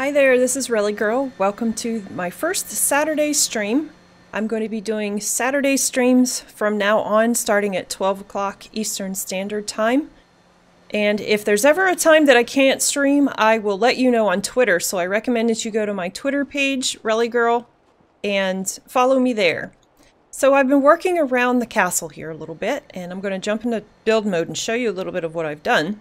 Hi there, this is Relly Girl. Welcome to my first Saturday stream. I'm going to be doing Saturday streams from now on, starting at 12 o'clock Eastern Standard Time. And if there's ever a time that I can't stream, I will let you know on Twitter. So I recommend that you go to my Twitter page, Relly Girl, and follow me there. So I've been working around the castle here a little bit, and I'm going to jump into build mode and show you a little bit of what I've done.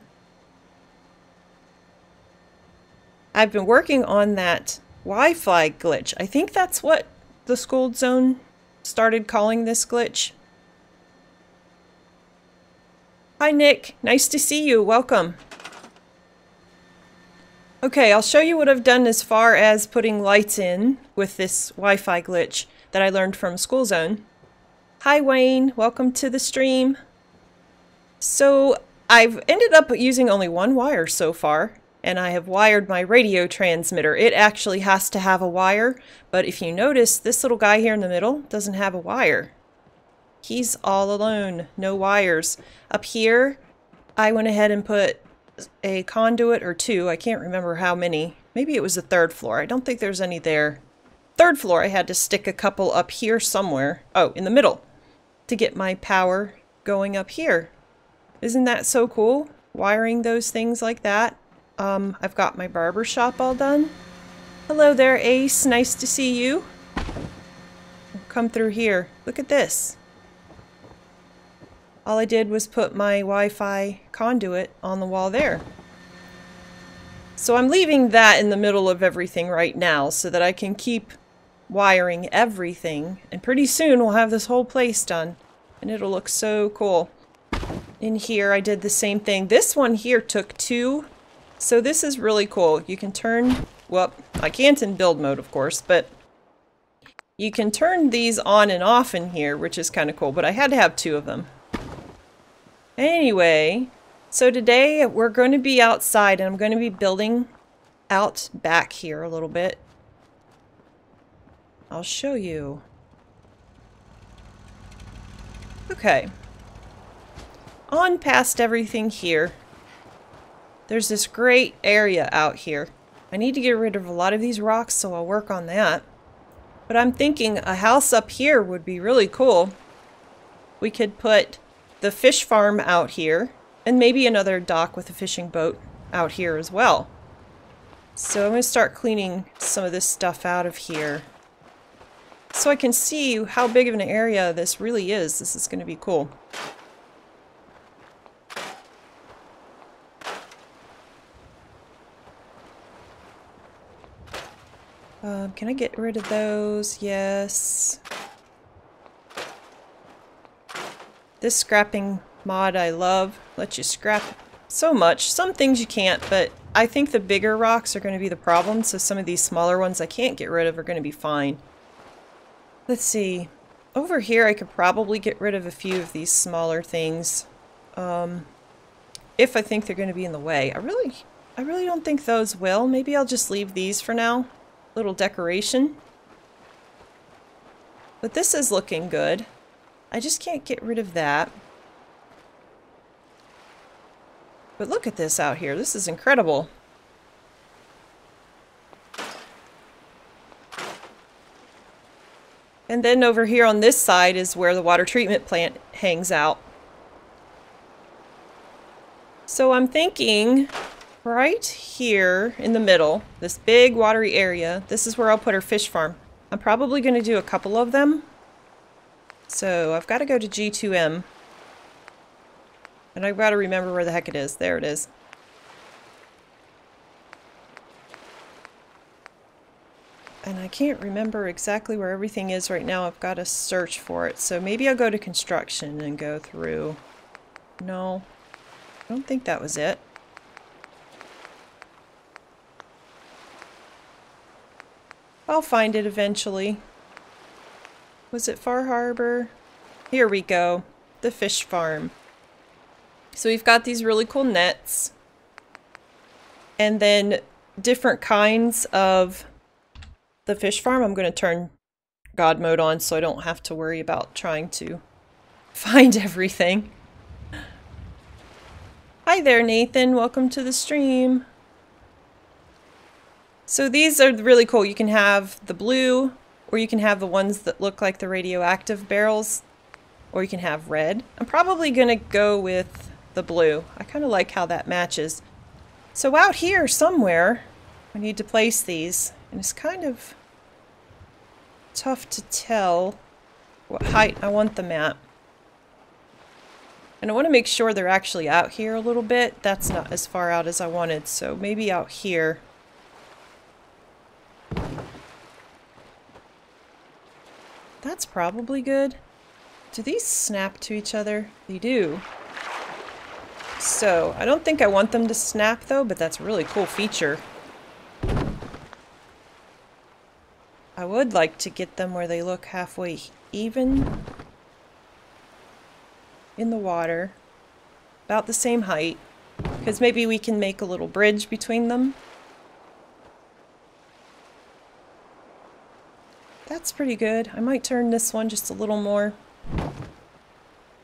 I've been working on that Wi-Fi glitch. I think that's what the School Zone started calling this glitch. Hi Nick, nice to see you, welcome. Okay, I'll show you what I've done as far as putting lights in with this Wi-Fi glitch that I learned from School Zone. Hi Wayne, welcome to the stream. So I've ended up using only one wire so far, and I have wired my radio transmitter. It actually has to have a wire, but if you notice, this little guy here in the middle doesn't have a wire. He's all alone, no wires. Up here, I went ahead and put a conduit or two, I can't remember how many. Maybe it was the third floor, I don't think there's any there. Third floor, I had to stick a couple up here somewhere. Oh, in the middle, to get my power going up here. Isn't that so cool? Wiring those things like that. Um, I've got my barber shop all done. Hello there, Ace. Nice to see you. Come through here. Look at this. All I did was put my Wi-Fi conduit on the wall there. So I'm leaving that in the middle of everything right now so that I can keep wiring everything. And pretty soon we'll have this whole place done. And it'll look so cool. In here I did the same thing. This one here took two so this is really cool. You can turn, well, I can't in build mode, of course, but you can turn these on and off in here, which is kind of cool, but I had to have two of them. Anyway, so today we're going to be outside and I'm going to be building out back here a little bit. I'll show you. Okay. On past everything here. There's this great area out here. I need to get rid of a lot of these rocks, so I'll work on that. But I'm thinking a house up here would be really cool. We could put the fish farm out here, and maybe another dock with a fishing boat out here as well. So I'm going to start cleaning some of this stuff out of here. So I can see how big of an area this really is. This is going to be cool. Um, can I get rid of those? Yes. This scrapping mod I love. Lets you scrap so much. Some things you can't, but I think the bigger rocks are going to be the problem, so some of these smaller ones I can't get rid of are going to be fine. Let's see. Over here I could probably get rid of a few of these smaller things. Um, if I think they're going to be in the way. I really, I really don't think those will. Maybe I'll just leave these for now little decoration. But this is looking good. I just can't get rid of that. But look at this out here. This is incredible. And then over here on this side is where the water treatment plant hangs out. So I'm thinking right here in the middle, this big watery area, this is where I'll put our fish farm. I'm probably going to do a couple of them. So I've got to go to G2M. And I've got to remember where the heck it is. There it is. And I can't remember exactly where everything is right now. I've got to search for it. So maybe I'll go to construction and go through. No, I don't think that was it. I'll find it eventually. Was it Far Harbor? Here we go. The fish farm. So we've got these really cool nets. And then different kinds of the fish farm. I'm going to turn God mode on so I don't have to worry about trying to find everything. Hi there, Nathan. Welcome to the stream. So these are really cool. You can have the blue, or you can have the ones that look like the radioactive barrels, or you can have red. I'm probably going to go with the blue. I kind of like how that matches. So out here somewhere, I need to place these, and it's kind of tough to tell what height I want them at. And I want to make sure they're actually out here a little bit. That's not as far out as I wanted, so maybe out here. That's probably good. Do these snap to each other? They do. So, I don't think I want them to snap though, but that's a really cool feature. I would like to get them where they look halfway even in the water. About the same height. Because maybe we can make a little bridge between them. That's pretty good. I might turn this one just a little more.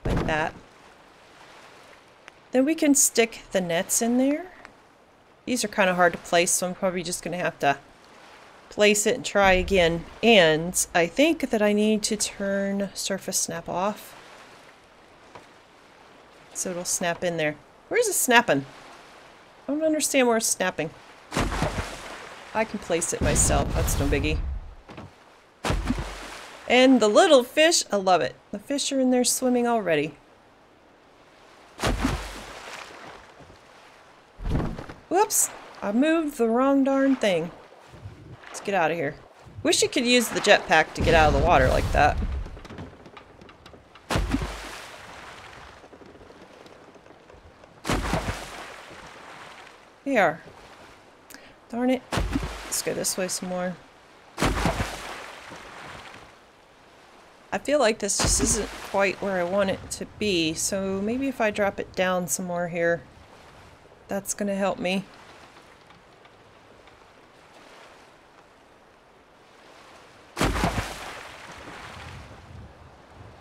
Like that. Then we can stick the nets in there. These are kind of hard to place, so I'm probably just going to have to place it and try again. And I think that I need to turn surface snap off. So it'll snap in there. Where's it snapping? I don't understand where it's snapping. I can place it myself. That's no biggie. And the little fish, I love it. The fish are in there swimming already. Whoops! I moved the wrong darn thing. Let's get out of here. Wish you could use the jetpack to get out of the water like that. Here. Darn it. Let's go this way some more. I feel like this just isn't quite where I want it to be, so maybe if I drop it down some more here, that's going to help me.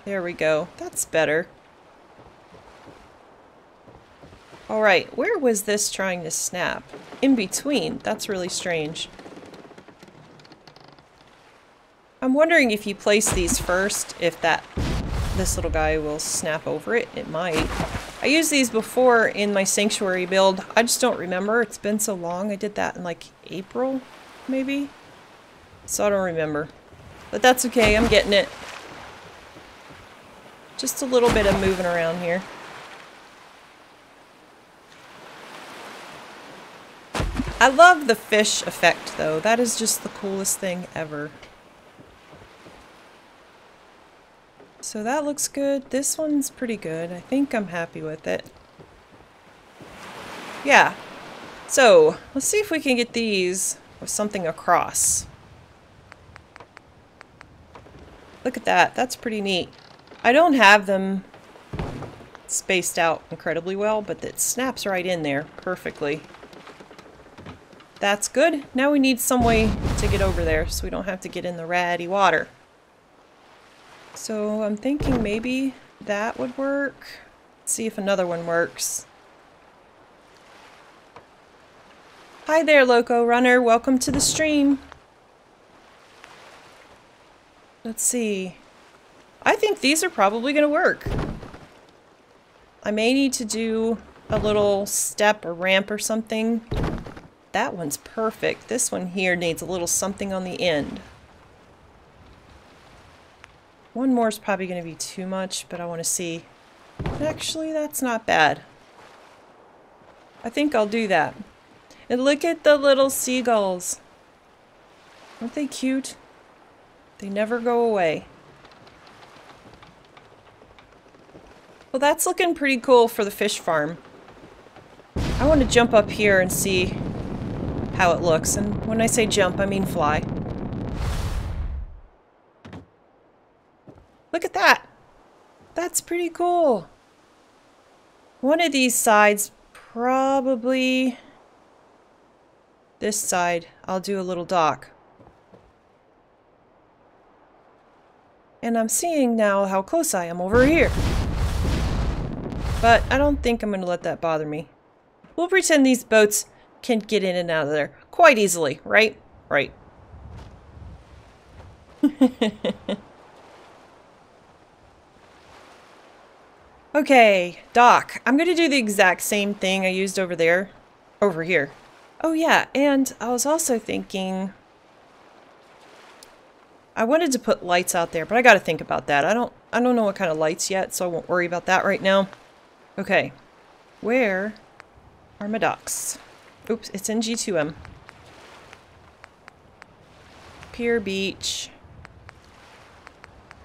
There we go. That's better. Alright, where was this trying to snap? In between. That's really strange. I'm wondering if you place these first, if that this little guy will snap over it. It might. I used these before in my sanctuary build. I just don't remember. It's been so long. I did that in like April, maybe? So I don't remember. But that's okay. I'm getting it. Just a little bit of moving around here. I love the fish effect though. That is just the coolest thing ever. So that looks good. This one's pretty good. I think I'm happy with it. Yeah. So, let's see if we can get these with something across. Look at that. That's pretty neat. I don't have them spaced out incredibly well, but it snaps right in there perfectly. That's good. Now we need some way to get over there so we don't have to get in the ratty water. So I'm thinking maybe that would work. Let's see if another one works. Hi there, Loco Runner. Welcome to the stream. Let's see. I think these are probably going to work. I may need to do a little step or ramp or something. That one's perfect. This one here needs a little something on the end. One more is probably going to be too much, but I want to see. Actually, that's not bad. I think I'll do that. And look at the little seagulls. Aren't they cute? They never go away. Well, that's looking pretty cool for the fish farm. I want to jump up here and see how it looks. And when I say jump, I mean fly. Look at that! That's pretty cool. One of these sides, probably this side, I'll do a little dock. And I'm seeing now how close I am over here. But I don't think I'm going to let that bother me. We'll pretend these boats can get in and out of there quite easily, right? Right. okay, dock. I'm going to do the exact same thing I used over there, over here. Oh yeah, and I was also thinking... I wanted to put lights out there, but I got to think about that. I don't I don't know what kind of lights yet, so I won't worry about that right now. Okay. Where are my docks? Oops, it's in G2M. Pier Beach.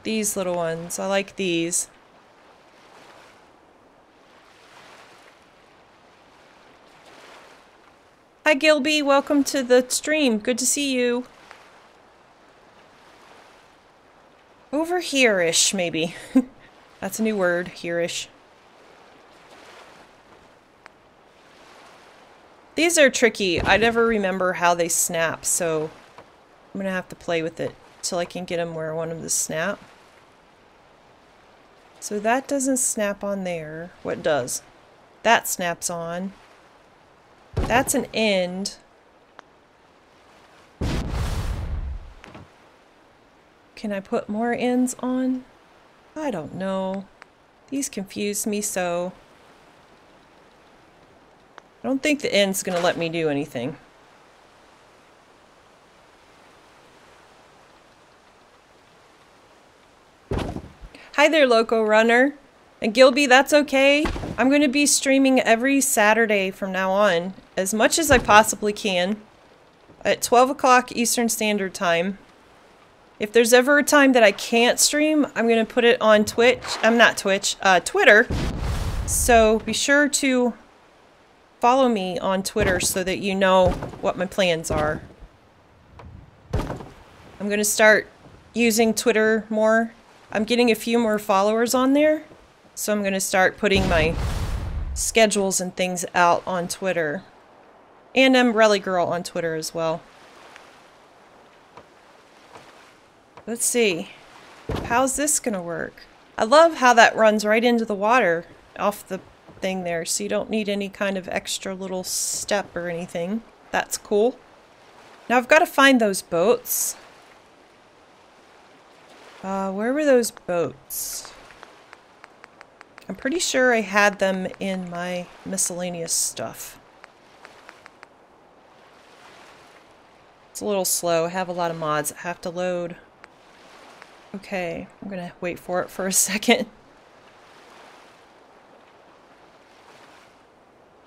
These little ones. I like these. Hi Gilby, welcome to the stream. Good to see you. Over here-ish, maybe. That's a new word, here-ish. These are tricky. I never remember how they snap, so I'm gonna have to play with it till I can get them where I want them to snap. So that doesn't snap on there. What does? That snaps on. That's an end. Can I put more ends on? I don't know. These confuse me so. I don't think the end's to let me do anything. Hi there, Loco Runner. And Gilby, that's okay. I'm to be streaming every Saturday from now on, as much as I possibly can, at 12 o'clock Eastern Standard Time. If there's ever a time that I can't stream, I'm going to put it on Twitch. I'm not Twitch, uh, Twitter. So be sure to follow me on Twitter so that you know what my plans are. I'm going to start using Twitter more. I'm getting a few more followers on there. So I'm going to start putting my schedules and things out on Twitter. And I'm Relly Girl on Twitter as well. Let's see. How's this to work? I love how that runs right into the water off the thing there, so you don't need any kind of extra little step or anything. That's cool. Now I've got to find those boats. Uh, where were those boats? I'm pretty sure I had them in my miscellaneous stuff. It's a little slow. I have a lot of mods that have to load. Okay, I'm gonna wait for it for a second.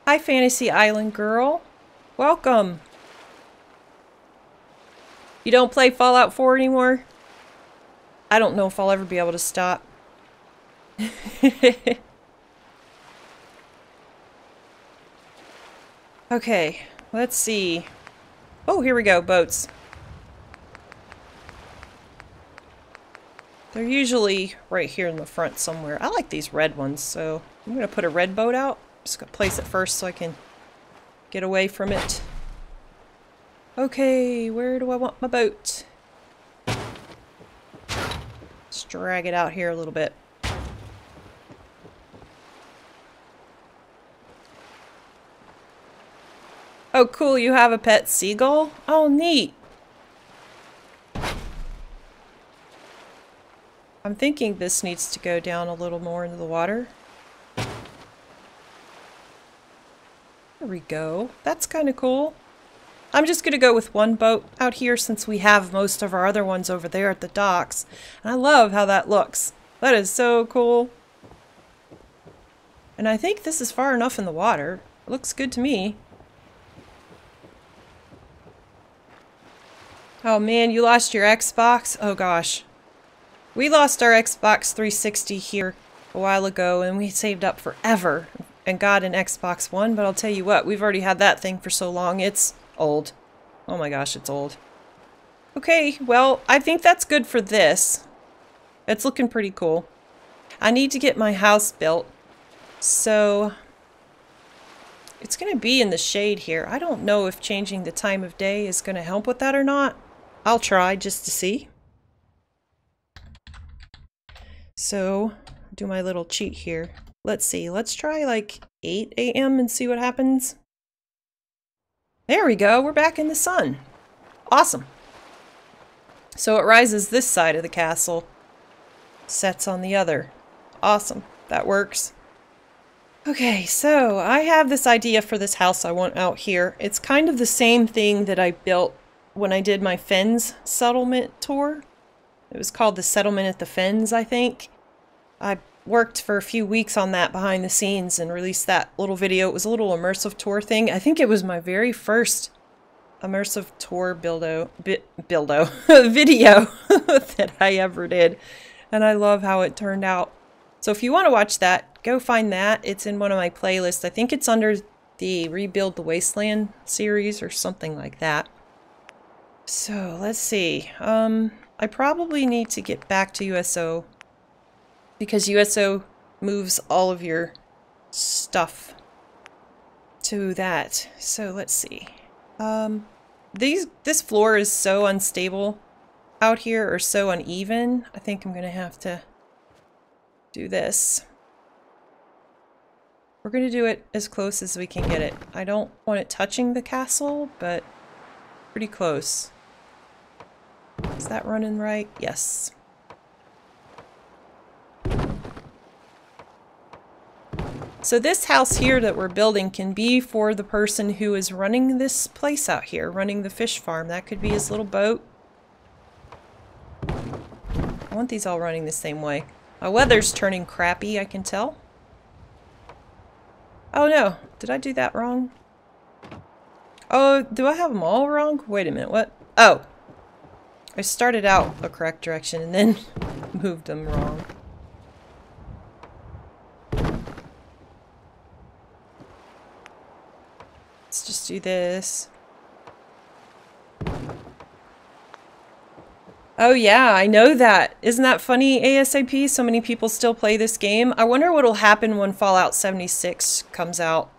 Hi, Fantasy Island Girl. Welcome. You don't play Fallout 4 anymore? I don't know if I'll ever be able to stop. okay, let's see. Oh, here we go, boats. They're usually right here in the front somewhere. I like these red ones, so I'm going to put a red boat out. Just going to place it first so I can get away from it. Okay, where do I want my boat? Let's drag it out here a little bit. Oh, cool, you have a pet seagull? Oh, neat. I'm thinking this needs to go down a little more into the water. There we go. That's kind of cool. I'm just going to go with one boat out here since we have most of our other ones over there at the docks. And I love how that looks. That is so cool. And I think this is far enough in the water. It looks good to me. Oh man, you lost your Xbox? Oh gosh. We lost our Xbox 360 here a while ago and we saved up forever and got an Xbox One, but I'll tell you what, we've already had that thing for so long, it's old. Oh my gosh, it's old. Okay, well, I think that's good for this. It's looking pretty cool. I need to get my house built, so it's going to be in the shade here. I don't know if changing the time of day is going to help with that or not. I'll try just to see. So, do my little cheat here. Let's see, let's try like 8 a.m. and see what happens. There we go. We're back in the sun. Awesome. So it rises this side of the castle, sets on the other. Awesome. That works. Okay, so I have this idea for this house I want out here. It's kind of the same thing that I built when I did my Fens settlement tour. It was called the Settlement at the Fens, I think. I worked for a few weeks on that behind the scenes and released that little video. It was a little immersive tour thing. I think it was my very first immersive tour buildo, bi buildo video that I ever did. And I love how it turned out. So if you want to watch that, go find that. It's in one of my playlists. I think it's under the Rebuild the Wasteland series or something like that. So let's see. Um, I probably need to get back to USO because USO moves all of your stuff to that. So let's see. Um, these this floor is so unstable out here or so uneven. I think I'm going to have to do this. We're going to do it as close as we can get it. I don't want it touching the castle, but pretty close. Is that running right? Yes. So this house here that we're building can be for the person who is running this place out here, running the fish farm. That could be his little boat. I want these all running the same way. My weather's turning crappy, I can tell. Oh no, did I do that wrong? Oh, do I have them all wrong? Wait a minute, what? Oh, I started out the correct direction and then moved them wrong. Let's just do this. Oh yeah, I know that. Isn't that funny, ASAP? So many people still play this game. I wonder what'll happen when Fallout 76 comes out.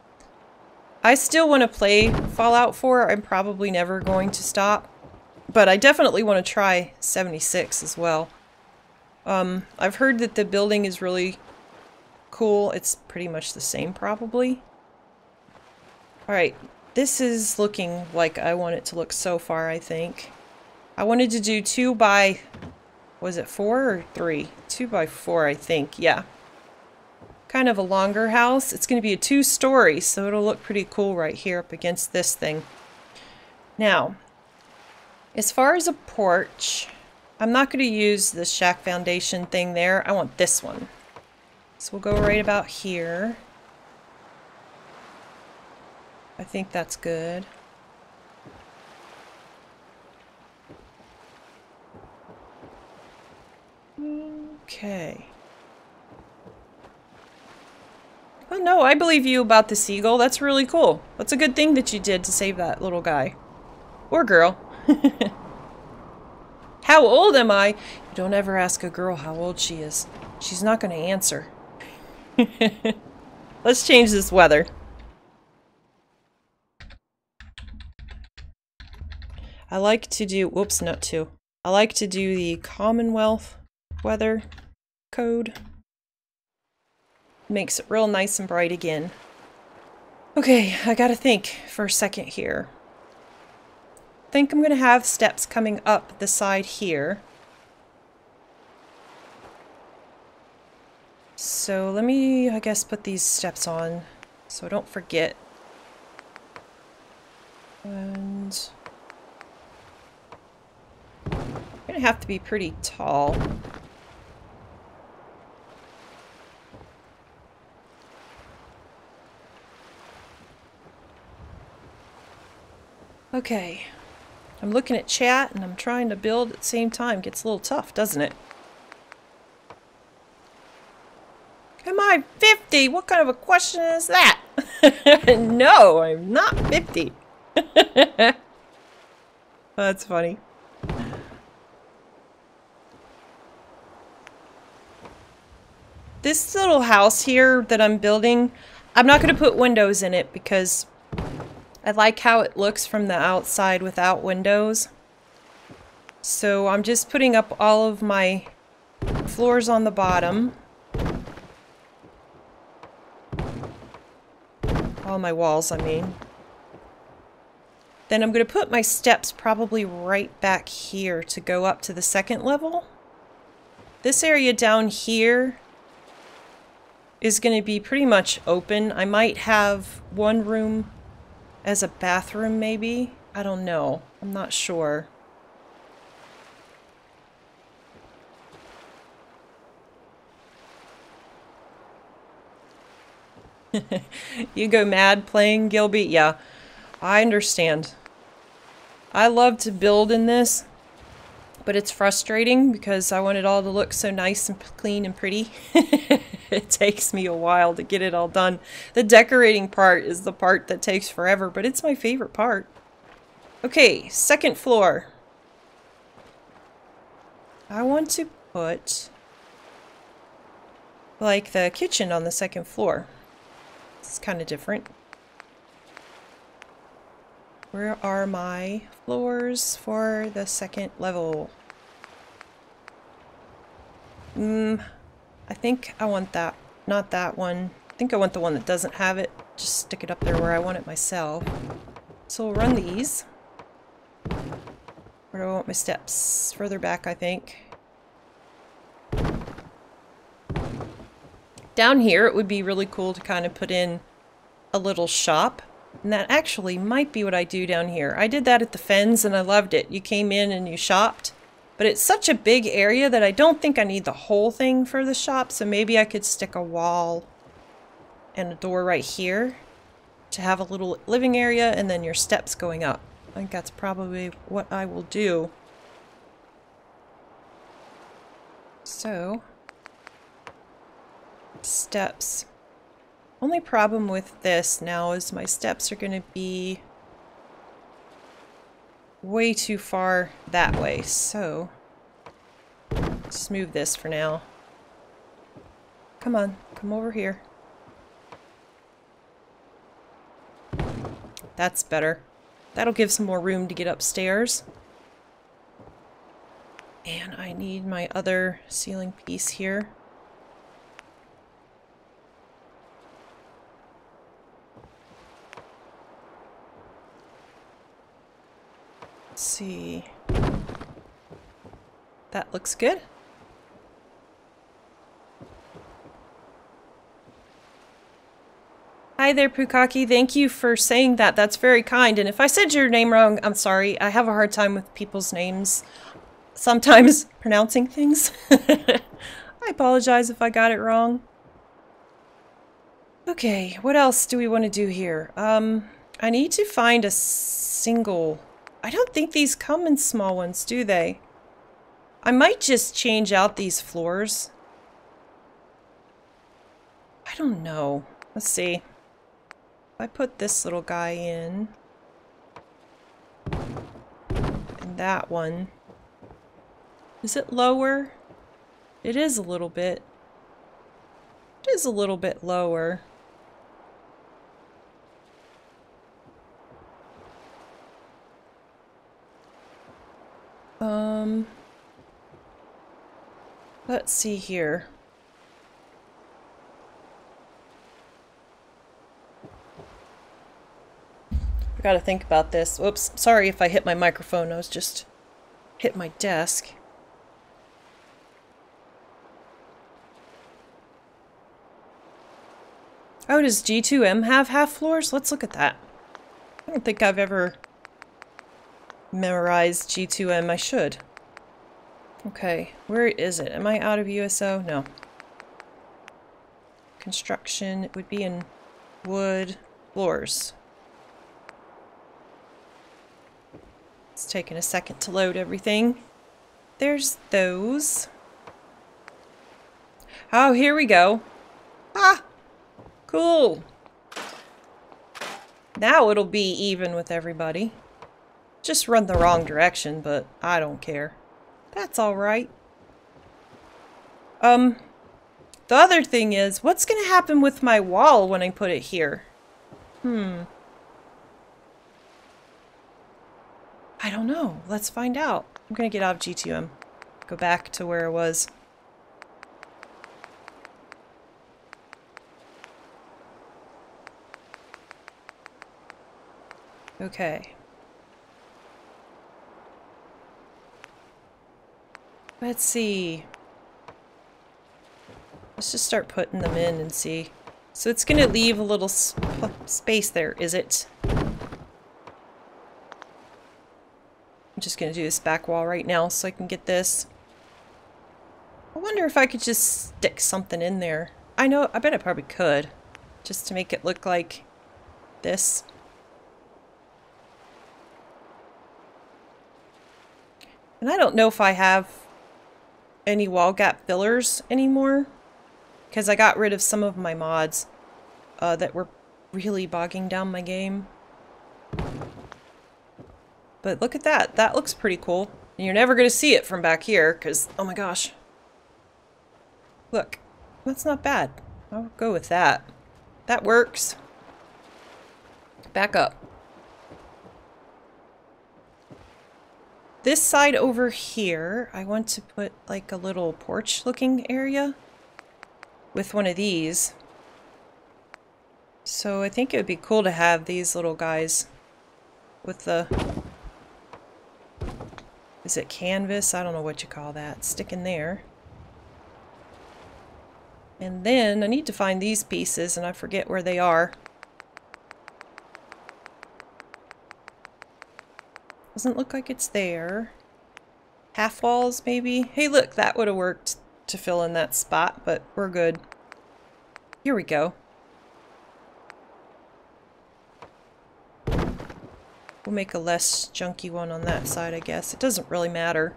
I still want to play Fallout 4. I'm probably never going to stop. But I definitely want to try 76 as well. Um, I've heard that the building is really cool. It's pretty much the same, probably. Alright, this is looking like I want it to look so far, I think. I wanted to do two by, was it four or three? Two by four, I think, yeah. Kind of a longer house. It's going to be a two-story, so it'll look pretty cool right here up against this thing. Now, as far as a porch, I'm not going to use the shack foundation thing there. I want this one. So we'll go right about here. I think that's good. Okay. Oh no, I believe you about the seagull. That's really cool. That's a good thing that you did to save that little guy. Or girl. how old am I? You don't ever ask a girl how old she is. She's not going to answer. Let's change this weather. I like to do, whoops, not to. I like to do the Commonwealth weather code. Makes it real nice and bright again. Okay, I gotta think for a second here. Think I'm gonna have steps coming up the side here. So let me, I guess, put these steps on so I don't forget. And I'm gonna have to be pretty tall. Okay. I'm looking at chat and I'm trying to build at the same time. Gets a little tough, doesn't it? Am I 50? What kind of a question is that? no, I'm not 50. That's funny. This little house here that I'm building, I'm not going to put windows in it because I like how it looks from the outside without windows. So I'm just putting up all of my floors on the bottom. All my walls, I mean. Then I'm going to put my steps probably right back here to go up to the second level. This area down here is going to be pretty much open. I might have one room as a bathroom maybe. I don't know. I'm not sure. you go mad playing Gilby? Yeah, I understand. I love to build in this, but it's frustrating because I want it all to look so nice and clean and pretty. it takes me a while to get it all done. The decorating part is the part that takes forever, but it's my favorite part. Okay, second floor. I want to put like the kitchen on the second floor. It's kind of different. Where are my floors for the second level? Hmm, I think I want that, not that one. I think I want the one that doesn't have it. Just stick it up there where I want it myself. So we'll run these. Where do I want my steps? Further back, I think. Down here, it would be really cool to kind of put in a little shop. And that actually might be what I do down here. I did that at the Fens and I loved it. You came in and you shopped. But it's such a big area that I don't think I need the whole thing for the shop. So maybe I could stick a wall and a door right here to have a little living area and then your steps going up. I think that's probably what I will do. So, steps. Only problem with this now is my steps are going to be way too far that way, so let's move this for now. Come on, come over here. That's better. That'll give some more room to get upstairs. And I need my other ceiling piece here. Let's see. That looks good. Hi there, Pukaki. Thank you for saying that. That's very kind. And if I said your name wrong, I'm sorry. I have a hard time with people's names. Sometimes pronouncing things. I apologize if I got it wrong. Okay, what else do we want to do here? Um, I need to find a single... I don't think these come in small ones, do they? I might just change out these floors. I don't know. Let's see. If I put this little guy in, and that one, is it lower? It is a little bit. It is a little bit lower. Um, let's see here. I gotta think about this. Whoops, sorry if I hit my microphone. I was just hit my desk. Oh, does G2M have half floors? Let's look at that. I don't think I've ever memorized G2M. I should. Okay, where is it? Am I out of USO? No. Construction, it would be in wood floors. It's taking a second to load everything. There's those. Oh, here we go. Ah! Cool. Now it'll be even with everybody. Just run the wrong direction, but I don't care. That's alright. Um, the other thing is, what's going to happen with my wall when I put it here? Hmm. I don't know. Let's find out. I'm going to get out of G2M. Go back to where it was. Okay. Let's see. Let's just start putting them in and see. So it's going to leave a little sp space there, is it? I'm just going to do this back wall right now so I can get this. I wonder if I could just stick something in there. I know, I bet I probably could. Just to make it look like this. And I don't know if I have any wall gap fillers anymore. Because I got rid of some of my mods uh, that were really bogging down my game. But look at that. That looks pretty cool. And you're never going to see it from back here because, oh my gosh. Look, that's not bad. I'll go with that. That works. Back up. This side over here, I want to put like a little porch looking area with one of these. So I think it would be cool to have these little guys with the... Is it canvas? I don't know what you call that. Stick in there. And then I need to find these pieces and I forget where they are. Doesn't look like it's there. Half walls, maybe? Hey, look, that would have worked to fill in that spot, but we're good. Here we go. We'll make a less junky one on that side, I guess. It doesn't really matter.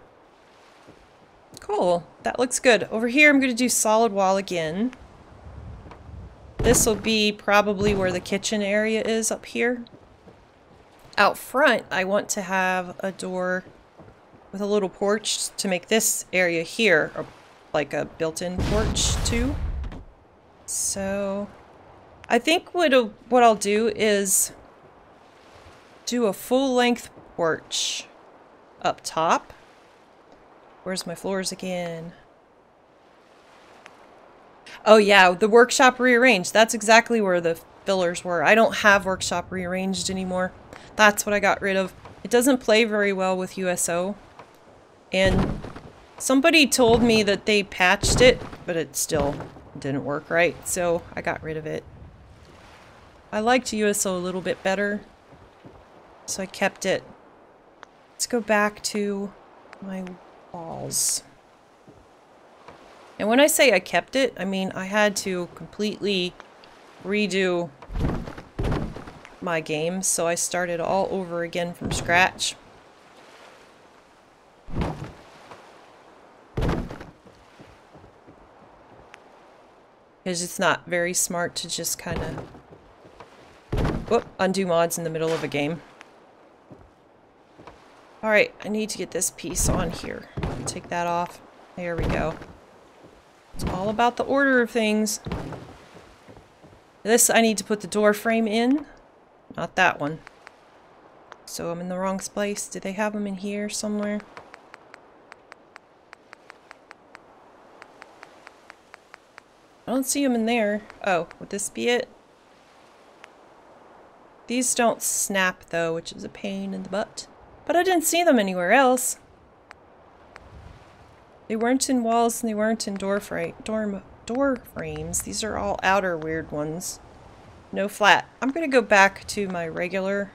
Cool. That looks good. Over here, I'm going to do solid wall again. This will be probably where the kitchen area is up here out front, I want to have a door with a little porch to make this area here like a built-in porch too. So I think what, what I'll do is do a full-length porch up top. Where's my floors again? Oh yeah, the workshop rearranged. That's exactly where the fillers were. I don't have workshop rearranged anymore. That's what I got rid of. It doesn't play very well with USO. And somebody told me that they patched it, but it still didn't work right, so I got rid of it. I liked USO a little bit better, so I kept it. Let's go back to my walls. And when I say I kept it, I mean I had to completely redo my game, so I started all over again from scratch. Because it's not very smart to just kind of undo mods in the middle of a game. Alright, I need to get this piece on here. Take that off. There we go. It's all about the order of things. This I need to put the door frame in. Not that one. So I'm in the wrong place. Do they have them in here somewhere? I don't see them in there. Oh, would this be it? These don't snap though, which is a pain in the butt. But I didn't see them anywhere else. They weren't in walls and they weren't in door, frame, door, door frames. These are all outer weird ones. No flat. I'm gonna go back to my regular...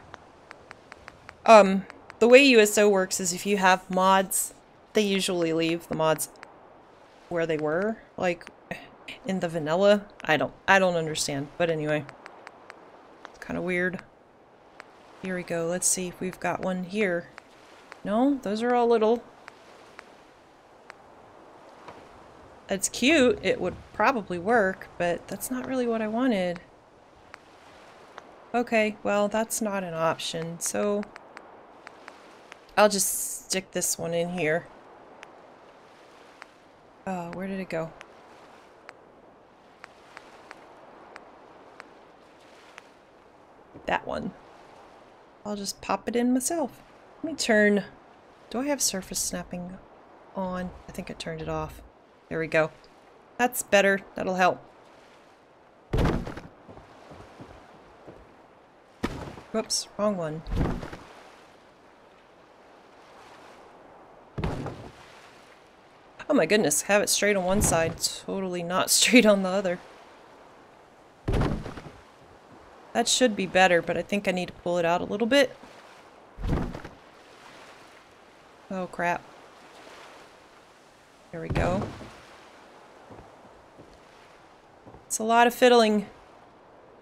Um, the way USO works is if you have mods, they usually leave the mods where they were. Like, in the vanilla. I don't, I don't understand. But anyway. It's kind of weird. Here we go. Let's see if we've got one here. No, those are all little. It's cute. It would probably work, but that's not really what I wanted. Okay, well, that's not an option, so I'll just stick this one in here. Oh, where did it go? That one. I'll just pop it in myself. Let me turn... Do I have surface snapping on? I think I turned it off. There we go. That's better. That'll help. Whoops, wrong one. Oh my goodness, have it straight on one side, totally not straight on the other. That should be better, but I think I need to pull it out a little bit. Oh crap. There we go. It's a lot of fiddling.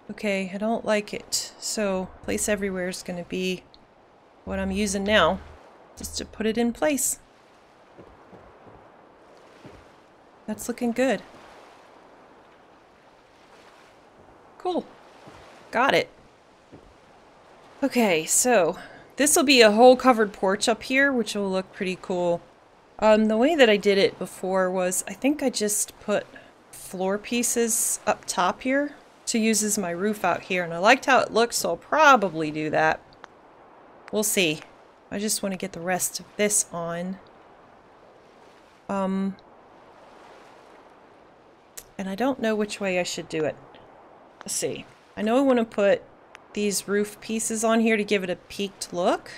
Okay, I don't like it. So, place everywhere is going to be what I'm using now. Just to put it in place. That's looking good. Cool. Got it. Okay, so this will be a whole covered porch up here, which will look pretty cool. Um, the way that I did it before was, I think I just put floor pieces up top here to use as my roof out here. And I liked how it looked, so I'll probably do that. We'll see. I just want to get the rest of this on. Um, and I don't know which way I should do it. Let's see. I know I want to put these roof pieces on here to give it a peaked look.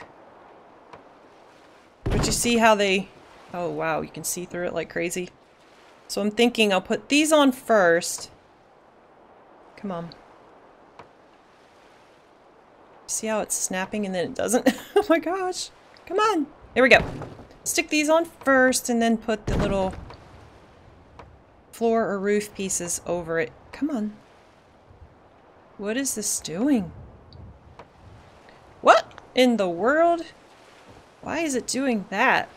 But you see how they... Oh wow, you can see through it like crazy. So I'm thinking I'll put these on first. Come on. See how it's snapping and then it doesn't? oh my gosh. Come on. There we go. Stick these on first and then put the little floor or roof pieces over it. Come on. What is this doing? What in the world? Why is it doing that?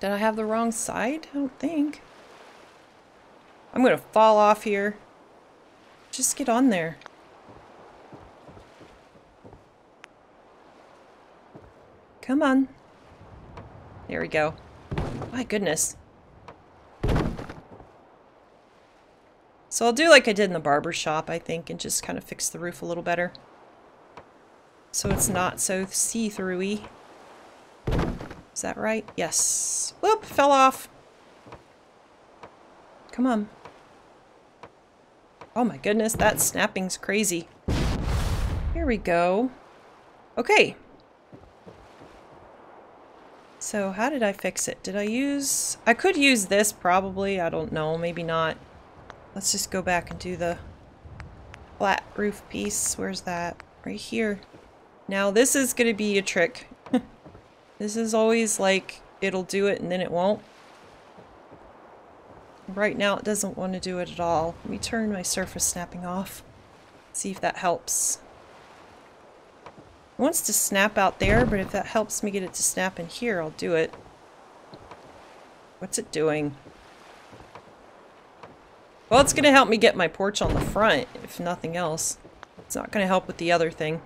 Did I have the wrong side? I don't think. I'm gonna fall off here. Just get on there. Come on. There we go. My goodness. So I'll do like I did in the barber shop, I think, and just kind of fix the roof a little better. So it's not so see-through-y. Is that right? Yes. Whoop! Fell off. Come on. Oh my goodness, that snapping's crazy. Here we go. Okay. So how did I fix it? Did I use... I could use this probably. I don't know. Maybe not. Let's just go back and do the flat roof piece. Where's that? Right here. Now this is going to be a trick. This is always like, it'll do it and then it won't. Right now it doesn't want to do it at all. Let me turn my surface snapping off. See if that helps. It wants to snap out there, but if that helps me get it to snap in here, I'll do it. What's it doing? Well, it's going to help me get my porch on the front, if nothing else. It's not going to help with the other thing.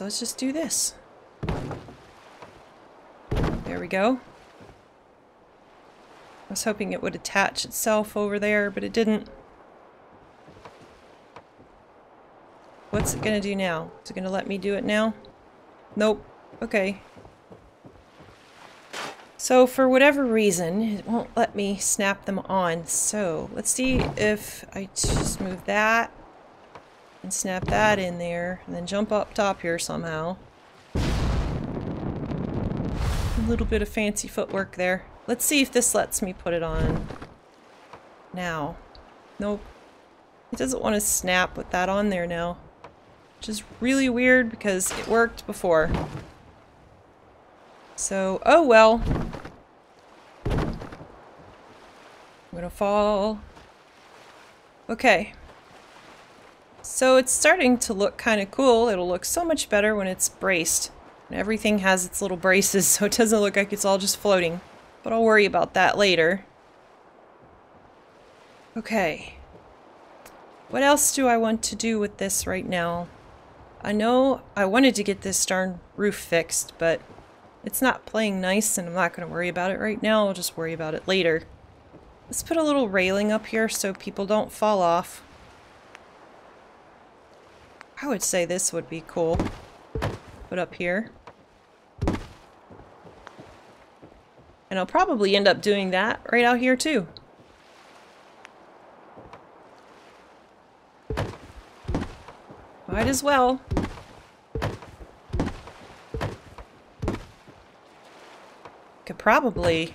So let's just do this. There we go. I was hoping it would attach itself over there, but it didn't. What's it gonna do now? Is it gonna let me do it now? Nope. Okay. So for whatever reason, it won't let me snap them on. So let's see if I just move that and snap that in there, and then jump up top here somehow. A little bit of fancy footwork there. Let's see if this lets me put it on now. Nope. It doesn't want to snap with that on there now. Which is really weird because it worked before. So, oh well. I'm gonna fall. Okay. So it's starting to look kind of cool. It'll look so much better when it's braced. And everything has its little braces, so it doesn't look like it's all just floating. But I'll worry about that later. Okay. What else do I want to do with this right now? I know I wanted to get this darn roof fixed, but it's not playing nice and I'm not going to worry about it right now. I'll just worry about it later. Let's put a little railing up here so people don't fall off. I would say this would be cool. Put up here. And I'll probably end up doing that right out here too. Might as well. could probably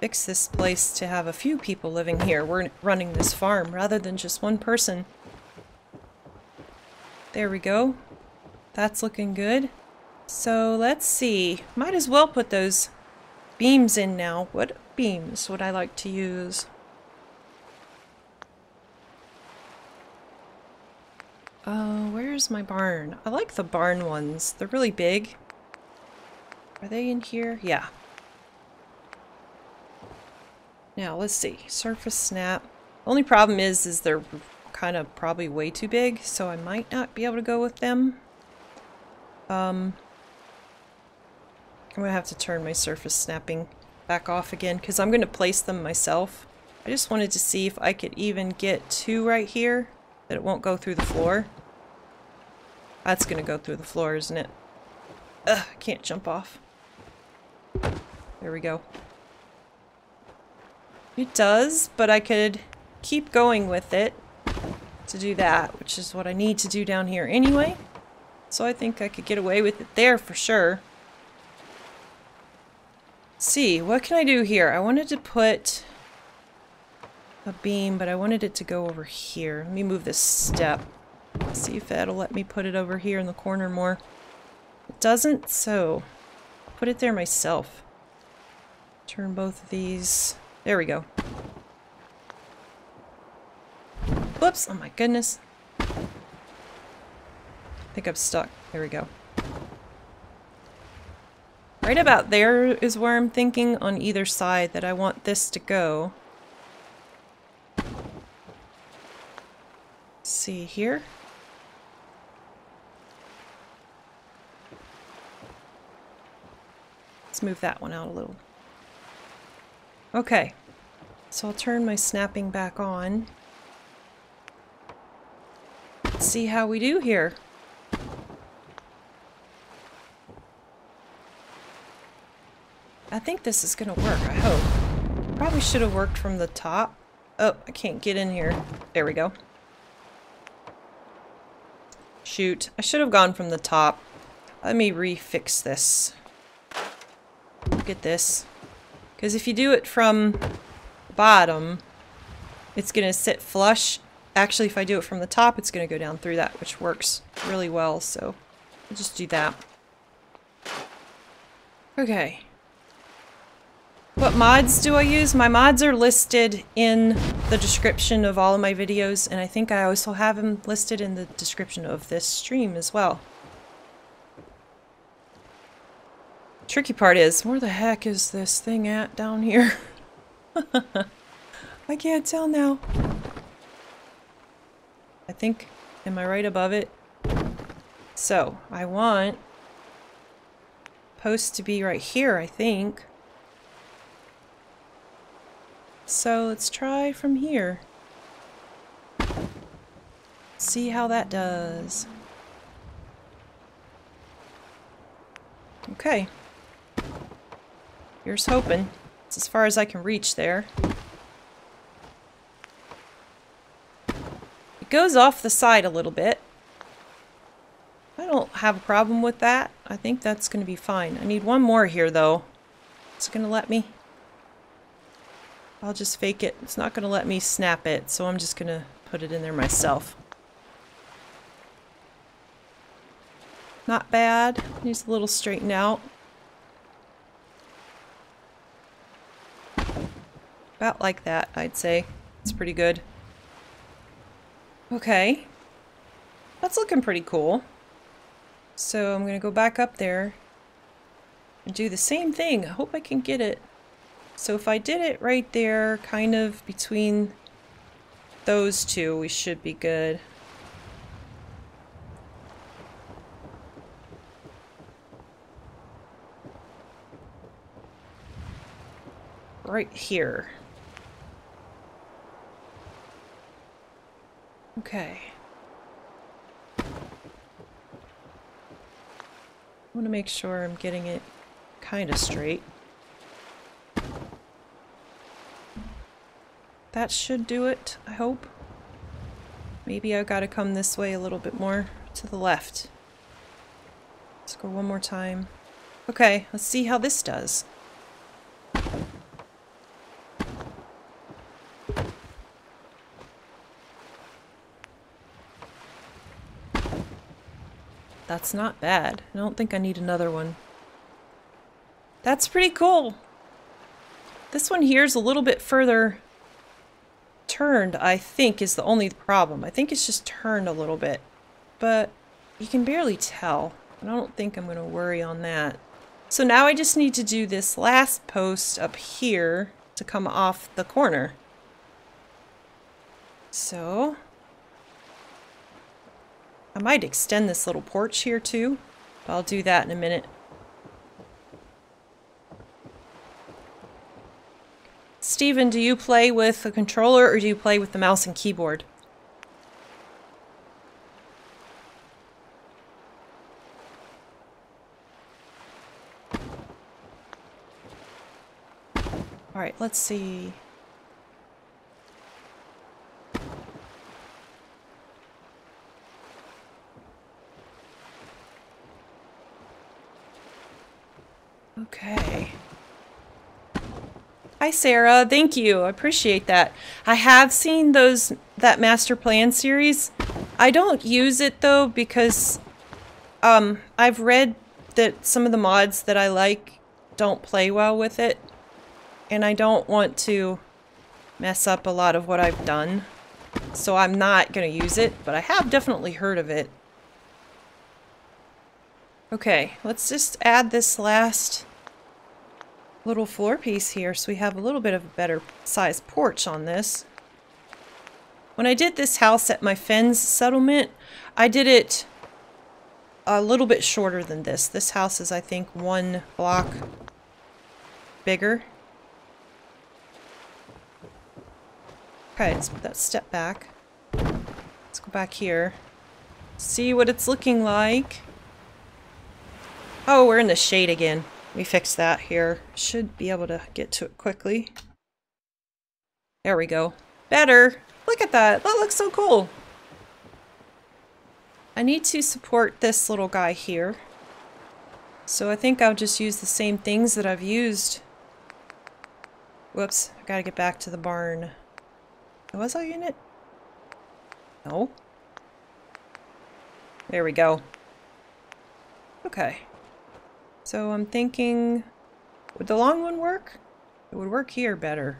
fix this place to have a few people living here. We're running this farm rather than just one person. There we go. That's looking good. So let's see. Might as well put those beams in now. What beams would I like to use? Uh, where's my barn? I like the barn ones. They're really big. Are they in here? Yeah. Now, let's see. Surface snap. Only problem is, is they're kind of probably way too big, so I might not be able to go with them. Um, I'm going to have to turn my surface snapping back off again, because I'm going to place them myself. I just wanted to see if I could even get two right here, that it won't go through the floor. That's going to go through the floor, isn't it? Ugh, I can't jump off. There we go. It does, but I could keep going with it to do that, which is what I need to do down here anyway. So I think I could get away with it there for sure. Let's see, what can I do here? I wanted to put a beam, but I wanted it to go over here. Let me move this step. See if that'll let me put it over here in the corner more. It doesn't, so put it there myself. Turn both of these. There we go. Whoops! Oh my goodness. I think I'm stuck. There we go. Right about there is where I'm thinking on either side that I want this to go. see here. Let's move that one out a little. Okay, so I'll turn my snapping back on. See how we do here. I think this is gonna work, I hope. Probably should have worked from the top. Oh, I can't get in here. There we go. Shoot, I should have gone from the top. Let me refix this. Look at this. Because if you do it from bottom, it's going to sit flush. Actually, if I do it from the top, it's going to go down through that, which works really well, so I'll just do that. Okay. What mods do I use? My mods are listed in the description of all of my videos, and I think I also have them listed in the description of this stream as well. Tricky part is, where the heck is this thing at down here? I can't tell now. I think, am I right above it? So, I want post to be right here, I think. So let's try from here. See how that does. Okay. Here's hoping. It's as far as I can reach there. It goes off the side a little bit. I don't have a problem with that. I think that's going to be fine. I need one more here, though. It's going to let me. I'll just fake it. It's not going to let me snap it, so I'm just going to put it in there myself. Not bad. Needs a little straightened out. About like that, I'd say. It's pretty good. Okay. That's looking pretty cool. So I'm going to go back up there and do the same thing. I hope I can get it. So if I did it right there, kind of between those two, we should be good. Right here. Okay. I want to make sure I'm getting it kind of straight. That should do it, I hope. Maybe I've got to come this way a little bit more to the left. Let's go one more time. Okay, let's see how this does. That's not bad. I don't think I need another one. That's pretty cool. This one here is a little bit further turned, I think, is the only problem. I think it's just turned a little bit. But you can barely tell. I don't think I'm going to worry on that. So now I just need to do this last post up here to come off the corner. So I might extend this little porch here too, but I'll do that in a minute. Steven, do you play with a controller or do you play with the mouse and keyboard? Alright, let's see. Okay. Hi, Sarah. Thank you. I appreciate that. I have seen those that master plan series. I don't use it though because um, I've read that some of the mods that I like don't play well with it. And I don't want to mess up a lot of what I've done. So I'm not going to use it, but I have definitely heard of it. Okay, let's just add this last little floor piece here so we have a little bit of a better sized porch on this. When I did this house at my Fens settlement, I did it a little bit shorter than this. This house is, I think, one block bigger. Okay, let's put that step back. Let's go back here. See what it's looking like. Oh, we're in the shade again. We fixed that here. Should be able to get to it quickly. There we go. Better. Look at that. That looks so cool. I need to support this little guy here. So I think I'll just use the same things that I've used. Whoops. I gotta get back to the barn. Was I in it? No. There we go. Okay. So I'm thinking, would the long one work? It would work here better.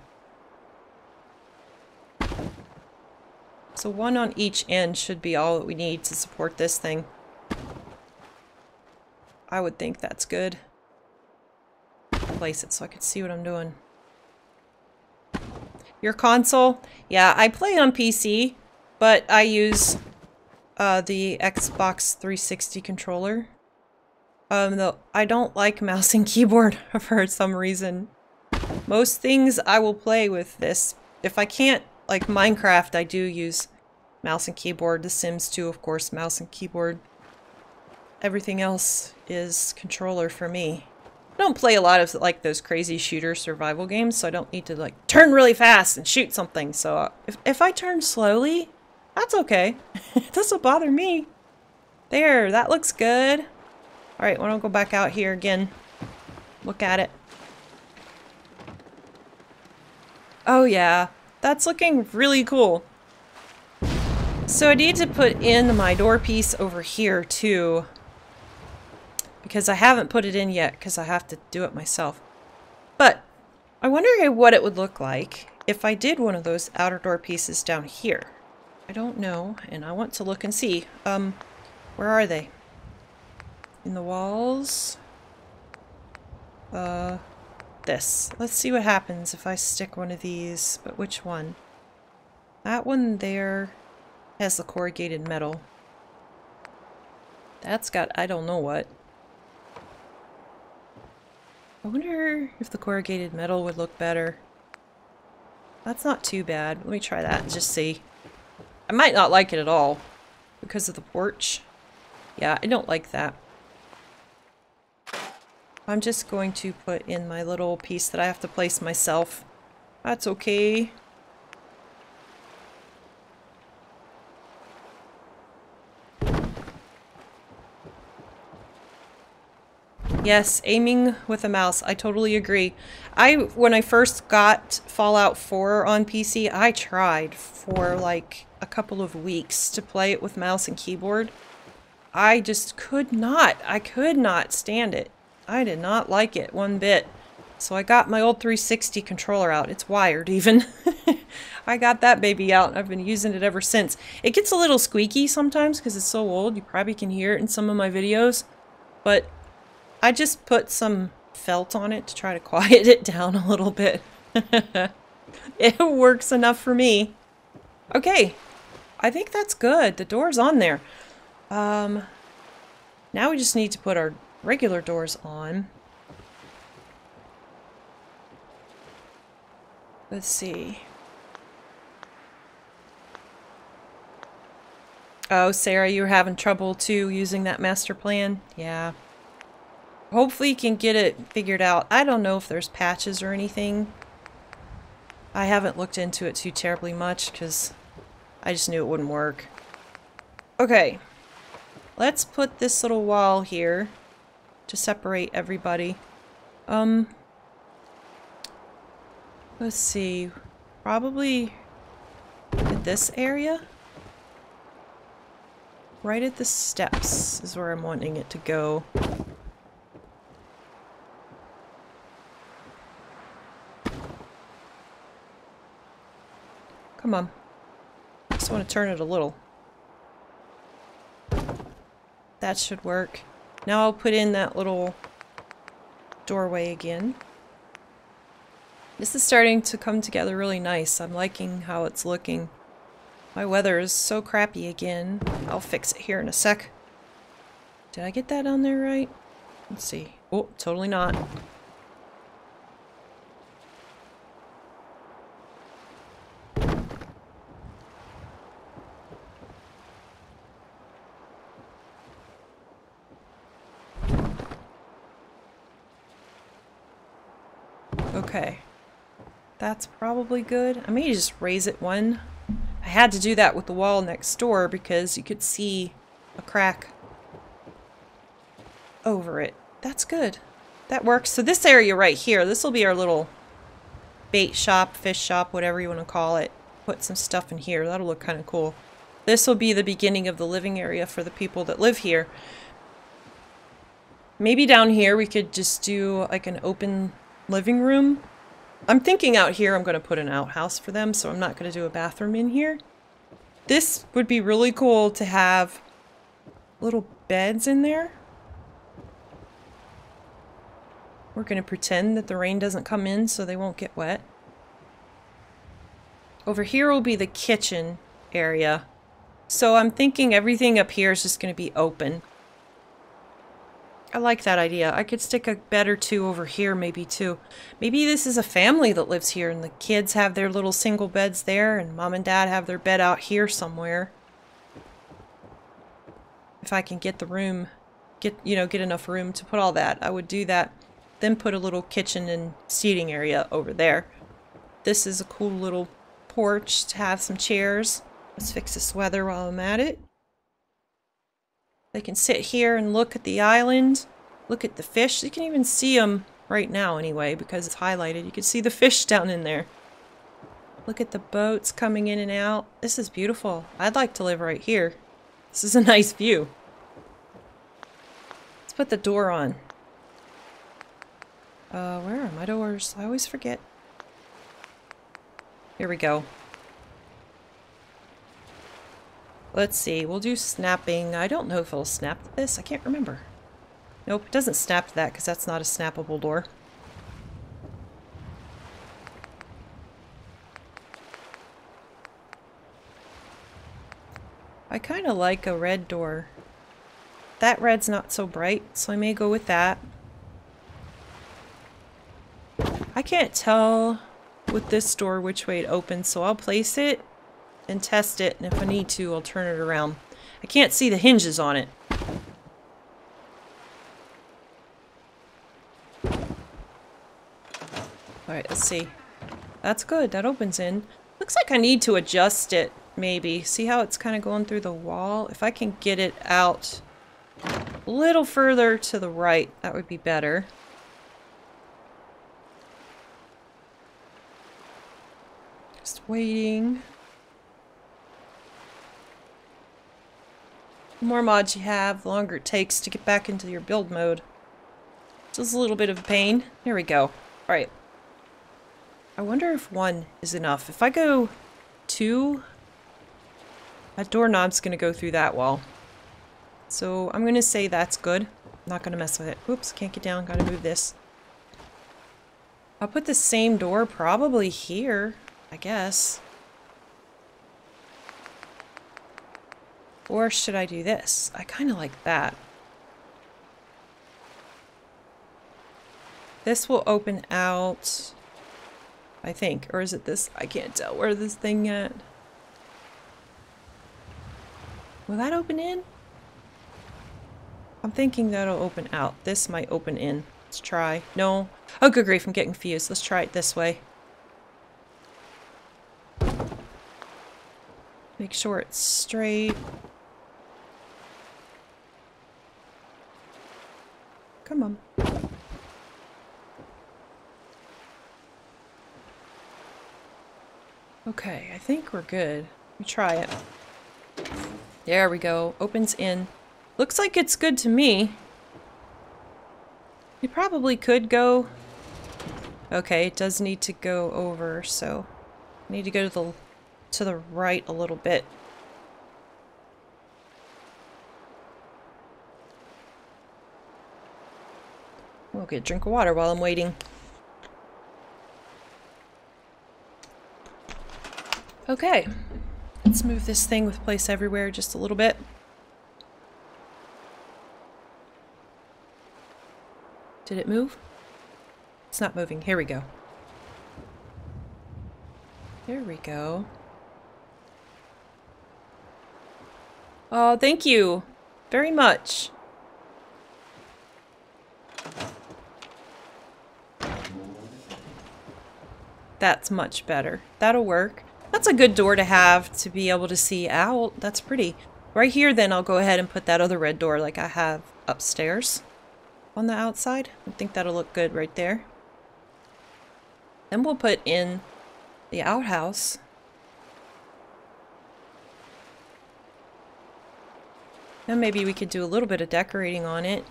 So one on each end should be all that we need to support this thing. I would think that's good. Place it so I can see what I'm doing. Your console? Yeah, I play on PC, but I use uh, the Xbox 360 controller. Um, though I don't like mouse and keyboard for some reason. Most things I will play with this. If I can't, like Minecraft, I do use mouse and keyboard. The Sims 2, of course, mouse and keyboard. Everything else is controller for me. I don't play a lot of like those crazy shooter survival games, so I don't need to like turn really fast and shoot something. So uh, if, if I turn slowly, that's okay. it doesn't bother me. There, that looks good. Alright, why don't go back out here again. Look at it. Oh yeah, that's looking really cool. So I need to put in my door piece over here too. Because I haven't put it in yet because I have to do it myself. But I wonder what it would look like if I did one of those outer door pieces down here. I don't know and I want to look and see. Um, where are they? In the walls. Uh, this. Let's see what happens if I stick one of these, but which one? That one there has the corrugated metal. That's got I don't know what. I wonder if the corrugated metal would look better. That's not too bad. Let me try that and just see. I might not like it at all because of the porch. Yeah, I don't like that. I'm just going to put in my little piece that I have to place myself. That's okay. Yes, aiming with a mouse. I totally agree. I when I first got Fallout 4 on PC, I tried for like a couple of weeks to play it with mouse and keyboard. I just could not. I could not stand it. I did not like it one bit. So I got my old 360 controller out. It's wired even. I got that baby out. I've been using it ever since. It gets a little squeaky sometimes because it's so old. You probably can hear it in some of my videos. But I just put some felt on it to try to quiet it down a little bit. it works enough for me. Okay, I think that's good. The door's on there. Um, now we just need to put our regular doors on. Let's see. Oh, Sarah, you're having trouble too using that master plan? Yeah. Hopefully you can get it figured out. I don't know if there's patches or anything. I haven't looked into it too terribly much because I just knew it wouldn't work. Okay. Let's put this little wall here to separate everybody. Um, let's see. Probably at this area? Right at the steps is where I'm wanting it to go. Come on. Just want to turn it a little. That should work. Now I'll put in that little doorway again. This is starting to come together really nice. I'm liking how it's looking. My weather is so crappy again. I'll fix it here in a sec. Did I get that on there right? Let's see. Oh, totally not. Okay. That's probably good. I may just raise it one. I had to do that with the wall next door because you could see a crack over it. That's good. That works. So this area right here, this will be our little bait shop, fish shop, whatever you want to call it. Put some stuff in here. That'll look kind of cool. This will be the beginning of the living area for the people that live here. Maybe down here we could just do like an open living room. I'm thinking out here I'm going to put an outhouse for them, so I'm not going to do a bathroom in here. This would be really cool to have little beds in there. We're going to pretend that the rain doesn't come in so they won't get wet. Over here will be the kitchen area. So I'm thinking everything up here is just going to be open. I like that idea. I could stick a bed or two over here maybe too. Maybe this is a family that lives here and the kids have their little single beds there and mom and dad have their bed out here somewhere. If I can get the room, get, you know, get enough room to put all that, I would do that. Then put a little kitchen and seating area over there. This is a cool little porch to have some chairs. Let's fix this weather while I'm at it. They can sit here and look at the island, look at the fish. You can even see them right now anyway because it's highlighted. You can see the fish down in there. Look at the boats coming in and out. This is beautiful. I'd like to live right here. This is a nice view. Let's put the door on. Uh, where are my doors? I always forget. Here we go. Let's see, we'll do snapping. I don't know if it'll snap this. I can't remember. Nope, it doesn't snap to that because that's not a snappable door. I kind of like a red door. That red's not so bright, so I may go with that. I can't tell with this door which way it opens, so I'll place it and test it, and if I need to, I'll turn it around. I can't see the hinges on it. Alright, let's see. That's good, that opens in. Looks like I need to adjust it, maybe. See how it's kind of going through the wall? If I can get it out a little further to the right, that would be better. Just waiting. The more mods you have, the longer it takes to get back into your build mode. Just a little bit of a pain. Here we go. Alright. I wonder if one is enough. If I go two, that doorknob's to go through that wall. So I'm to say that's good. I'm not to mess with it. Oops, can't get down. Got to move this. I'll put the same door probably here, I guess. Or should I do this? I kind of like that. This will open out, I think. Or is it this? I can't tell where this thing at. Will that open in? I'm thinking that'll open out. This might open in. Let's try. No. Oh, good grief, I'm getting confused. Let's try it this way. Make sure it's straight. Come on. Okay, I think we're good. Me try it. There we go. Opens in. Looks like it's good to me. You probably could go... Okay, it does need to go over, so... I need to go to the to the right a little bit. We'll get a drink of water while I'm waiting. Okay, let's move this thing with place everywhere just a little bit. Did it move? It's not moving. Here we go. There we go. Oh, thank you very much. That's much better. That'll work. That's a good door to have to be able to see out. That's pretty. Right here, then, I'll go ahead and put that other red door like I have upstairs on the outside. I think that'll look good right there. Then we'll put in the outhouse. Then maybe we could do a little bit of decorating on it.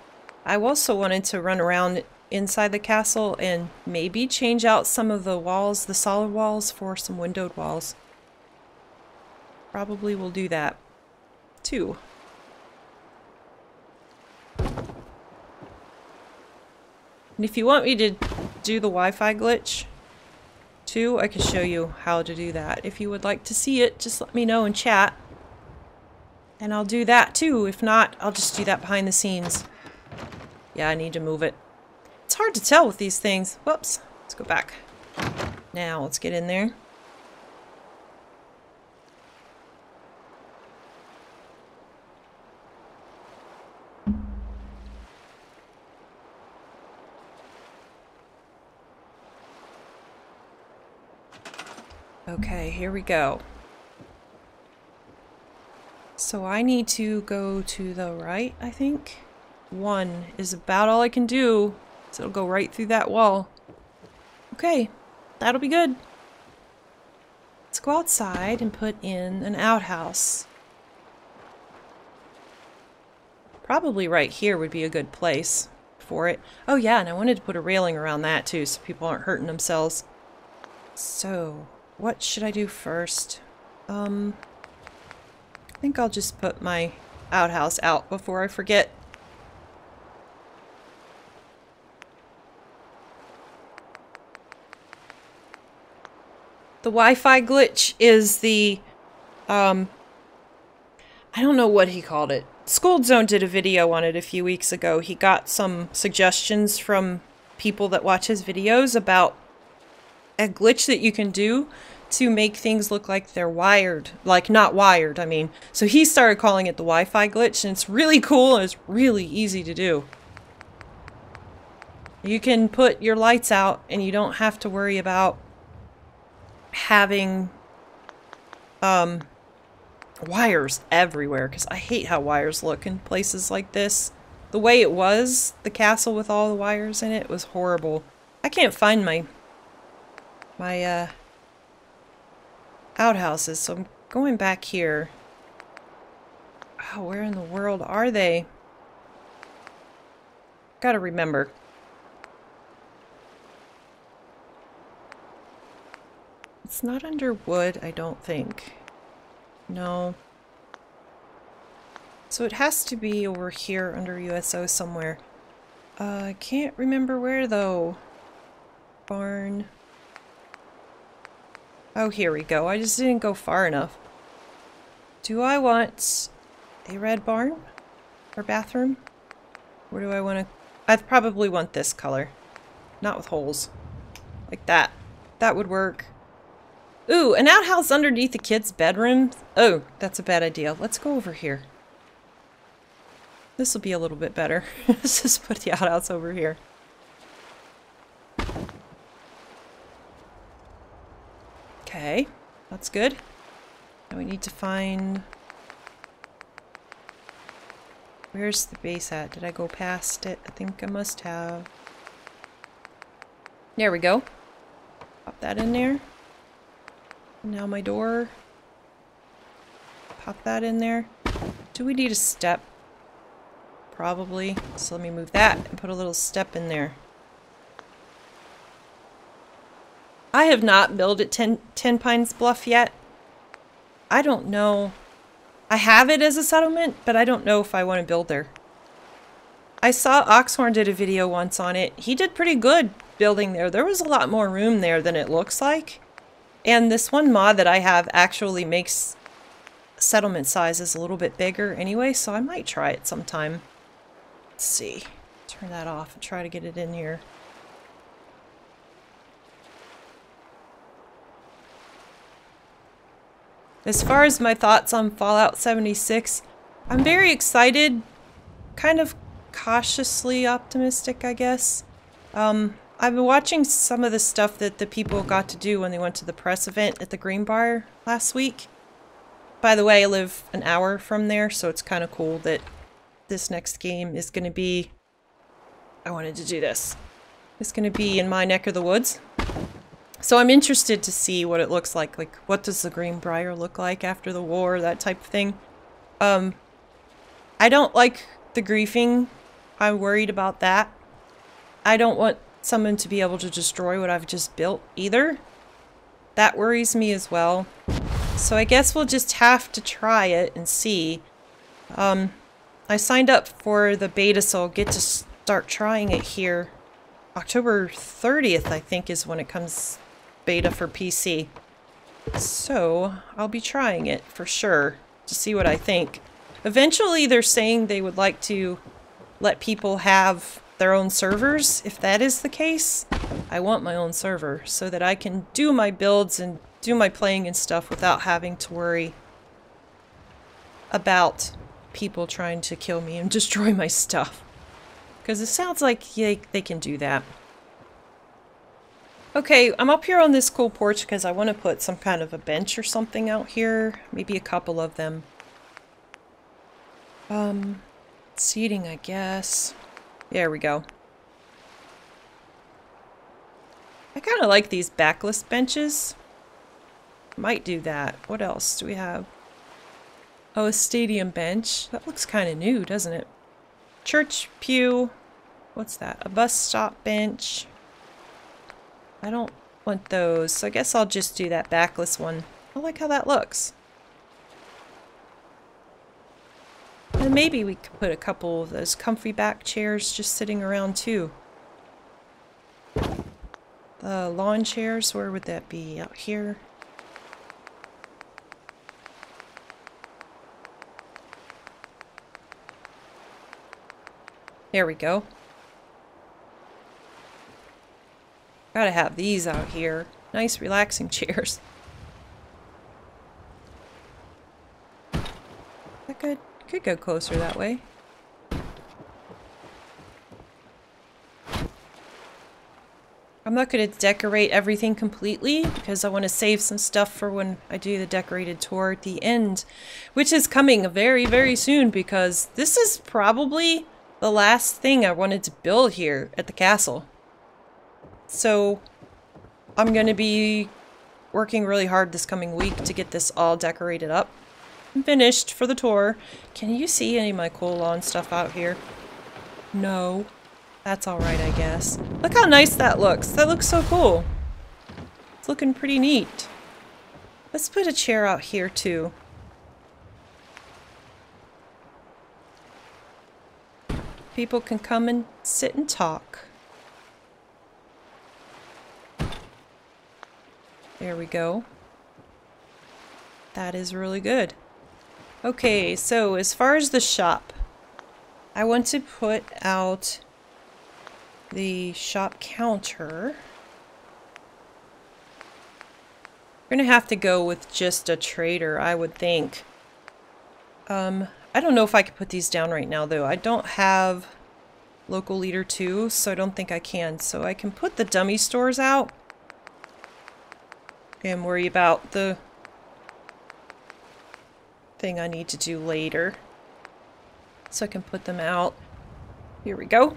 I also wanted to run around inside the castle and maybe change out some of the walls, the solid walls, for some windowed walls. Probably will do that too. And if you want me to do the Wi-Fi glitch too, I can show you how to do that. If you would like to see it, just let me know in chat. And I'll do that too. If not, I'll just do that behind the scenes. Yeah, I need to move it. It's hard to tell with these things. Whoops. Let's go back. Now, let's get in there. Okay, here we go. So I need to go to the right, I think. One is about all I can do, so it'll go right through that wall. Okay, that'll be good. Let's go outside and put in an outhouse. Probably right here would be a good place for it. Oh yeah, and I wanted to put a railing around that too so people aren't hurting themselves. So, what should I do first? Um, I think I'll just put my outhouse out before I forget. The Wi-Fi glitch is the, um, I don't know what he called it. School Zone did a video on it a few weeks ago. He got some suggestions from people that watch his videos about a glitch that you can do to make things look like they're wired. Like, not wired, I mean. So he started calling it the Wi-Fi glitch, and it's really cool and it's really easy to do. You can put your lights out, and you don't have to worry about having um, wires everywhere, because I hate how wires look in places like this. The way it was, the castle with all the wires in it, was horrible. I can't find my my uh, outhouses, so I'm going back here. Oh, where in the world are they? Gotta remember. It's not under wood, I don't think. No. So it has to be over here under USO somewhere. Uh, I can't remember where though. Barn. Oh, here we go. I just didn't go far enough. Do I want a red barn? Or bathroom? Where do I want to... I probably want this color. Not with holes. Like that. That would work. Ooh, an outhouse underneath the kid's bedroom? Oh, that's a bad idea. Let's go over here. This will be a little bit better. Let's just put the outhouse over here. Okay, that's good. Now we need to find... Where's the base at? Did I go past it? I think I must have. There we go. Pop that in there. Now my door. Pop that in there. Do we need a step? Probably. So let me move that and put a little step in there. I have not built at Tenpines Bluff yet. I don't know. I have it as a settlement, but I don't know if I want to build there. I saw Oxhorn did a video once on it. He did pretty good building there. There was a lot more room there than it looks like. And this one mod that I have actually makes settlement sizes a little bit bigger anyway, so I might try it sometime. Let's see. Turn that off and try to get it in here. As far as my thoughts on Fallout 76, I'm very excited, kind of cautiously optimistic, I guess. Um, I've been watching some of the stuff that the people got to do when they went to the press event at the Greenbrier last week. By the way, I live an hour from there, so it's kind of cool that this next game is going to be... I wanted to do this. It's going to be in my neck of the woods. So I'm interested to see what it looks like. Like, what does the Greenbrier look like after the war, that type of thing. Um, I don't like the griefing. I'm worried about that. I don't want someone to be able to destroy what I've just built either. That worries me as well. So I guess we'll just have to try it and see. Um, I signed up for the beta, so I'll get to start trying it here. October 30th, I think, is when it comes beta for PC. So, I'll be trying it for sure to see what I think. Eventually, they're saying they would like to let people have their own servers. If that is the case, I want my own server so that I can do my builds and do my playing and stuff without having to worry about people trying to kill me and destroy my stuff. Because it sounds like they, they can do that. Okay, I'm up here on this cool porch because I want to put some kind of a bench or something out here. Maybe a couple of them. Um, seating, I guess. There we go. I kind of like these backless benches. Might do that. What else do we have? Oh, a stadium bench. That looks kind of new, doesn't it? Church pew. What's that? A bus stop bench. I don't want those, so I guess I'll just do that backless one. I like how that looks. And maybe we could put a couple of those comfy back chairs just sitting around too. The lawn chairs, where would that be? Out here? There we go. Gotta have these out here. Nice relaxing chairs. That could, could go closer that way. I'm not going to decorate everything completely because I want to save some stuff for when I do the decorated tour at the end, which is coming very, very soon because this is probably the last thing I wanted to build here at the castle. So I'm going to be working really hard this coming week to get this all decorated up. I'm finished for the tour. Can you see any of my cool lawn stuff out here? No. That's alright, I guess. Look how nice that looks. That looks so cool. It's looking pretty neat. Let's put a chair out here, too. People can come and sit and talk. There we go. That is really good. Okay, so as far as the shop, I want to put out the shop counter. We're gonna have to go with just a trader, I would think. Um, I don't know if I could put these down right now, though. I don't have local leader 2, so I don't think I can. So I can put the dummy stores out and worry about the thing I need to do later. So I can put them out. Here we go.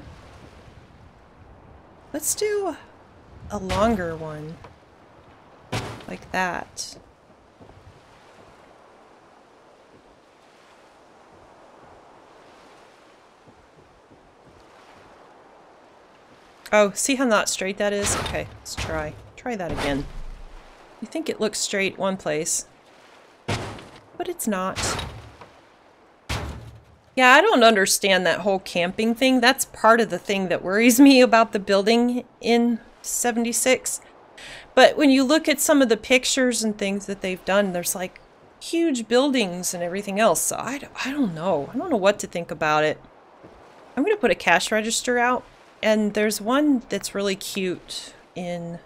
Let's do a longer one. Like that. Oh, see how not straight that is? Okay, let's try. Try that again. You think it looks straight one place, but it's not. Yeah, I don't understand that whole camping thing. That's part of the thing that worries me about the building in 76. But when you look at some of the pictures and things that they've done, there's like huge buildings and everything else. So I, I don't know. I don't know what to think about it. I'm going to put a cash register out and there's one that's really cute in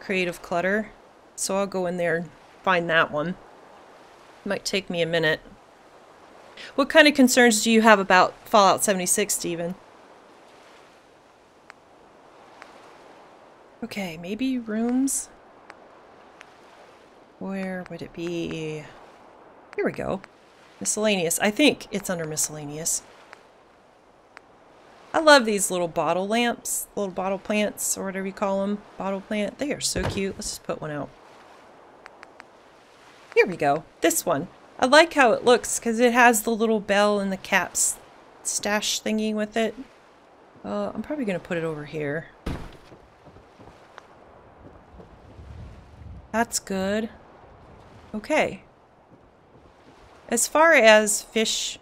Creative Clutter. So I'll go in there and find that one. Might take me a minute. What kind of concerns do you have about Fallout 76, Steven? Okay, maybe rooms? Where would it be? Here we go. Miscellaneous. I think it's under miscellaneous. I love these little bottle lamps, little bottle plants, or whatever you call them. Bottle plant. They are so cute. Let's just put one out. Here we go. This one. I like how it looks because it has the little bell and the caps stash thingy with it. Uh, I'm probably going to put it over here. That's good. Okay. As far as fish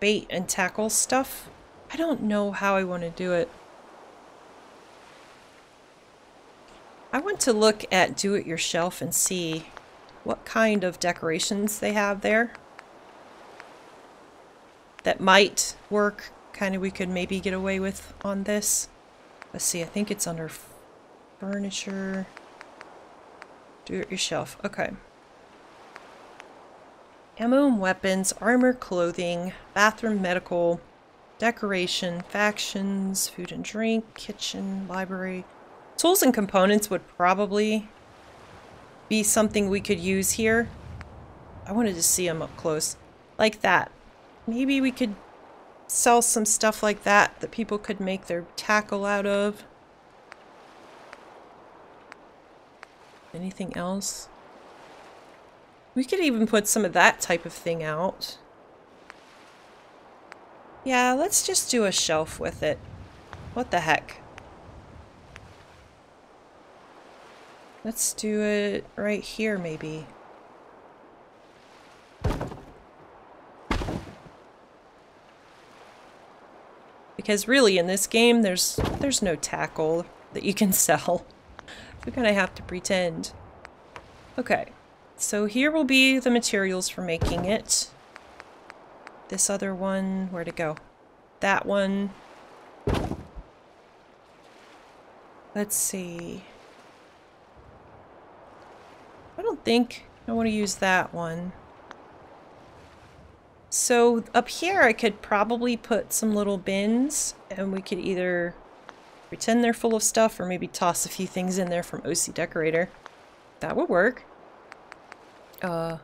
bait and tackle stuff, I don't know how I want to do it. I want to look at do-it-yourself and see what kind of decorations they have there that might work. Kind of we could maybe get away with on this. Let's see, I think it's under furniture. Do-it-yourself. Okay. Ammo and weapons, armor, clothing, bathroom, medical, Decoration, factions, food and drink, kitchen, library. Tools and components would probably be something we could use here. I wanted to see them up close. Like that. Maybe we could sell some stuff like that that people could make their tackle out of. Anything else? We could even put some of that type of thing out. Yeah, let's just do a shelf with it. What the heck? Let's do it right here, maybe. Because really, in this game, there's there's no tackle that you can sell. We kind of have to pretend. Okay, so here will be the materials for making it. This other one, where to go? That one. Let's see. I don't think I want to use that one. So up here I could probably put some little bins and we could either pretend they're full of stuff or maybe toss a few things in there from OC Decorator. That would work. Uh,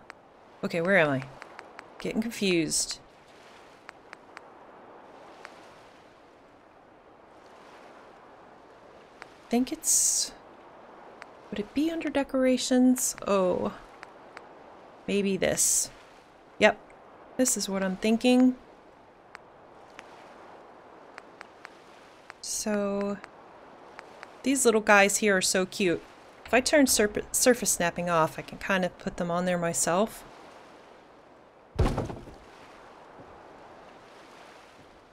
okay, where am I? Getting confused. I think it's... Would it be under decorations? Oh. Maybe this. Yep. This is what I'm thinking. So, these little guys here are so cute. If I turn surface snapping off, I can kind of put them on there myself.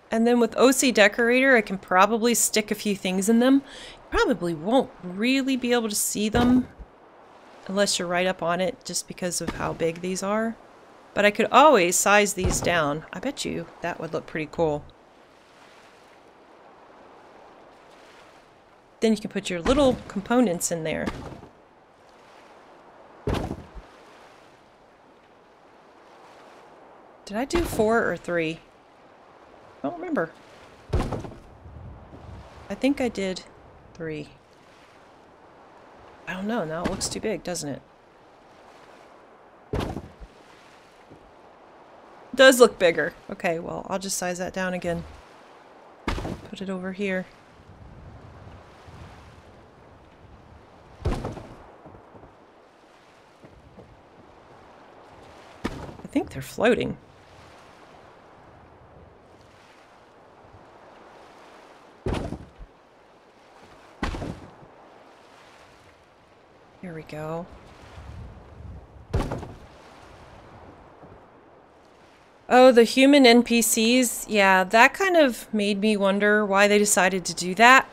And then with OC Decorator, I can probably stick a few things in them. Probably won't really be able to see them unless you're right up on it just because of how big these are. But I could always size these down. I bet you that would look pretty cool. Then you can put your little components in there. Did I do four or three? I don't remember. I think I did three. I don't know, now it looks too big, doesn't it? does look bigger. Okay, well, I'll just size that down again. Put it over here. I think they're floating. Here we go. Oh, the human NPCs. Yeah, that kind of made me wonder why they decided to do that.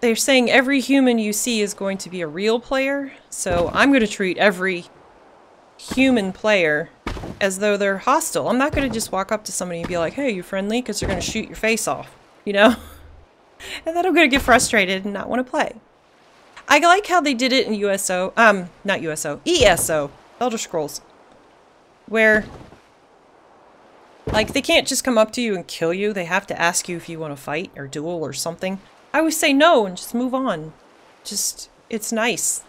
They're saying every human you see is going to be a real player, so I'm going to treat every human player as though they're hostile. I'm not going to just walk up to somebody and be like, hey, you friendly? Because they're going to shoot your face off, you know? and then I'm going to get frustrated and not want to play. I like how they did it in USO, um, not USO, ESO, Elder Scrolls, where like, they can't just come up to you and kill you. They have to ask you if you want to fight or duel or something. I always say no and just move on. Just, it's nice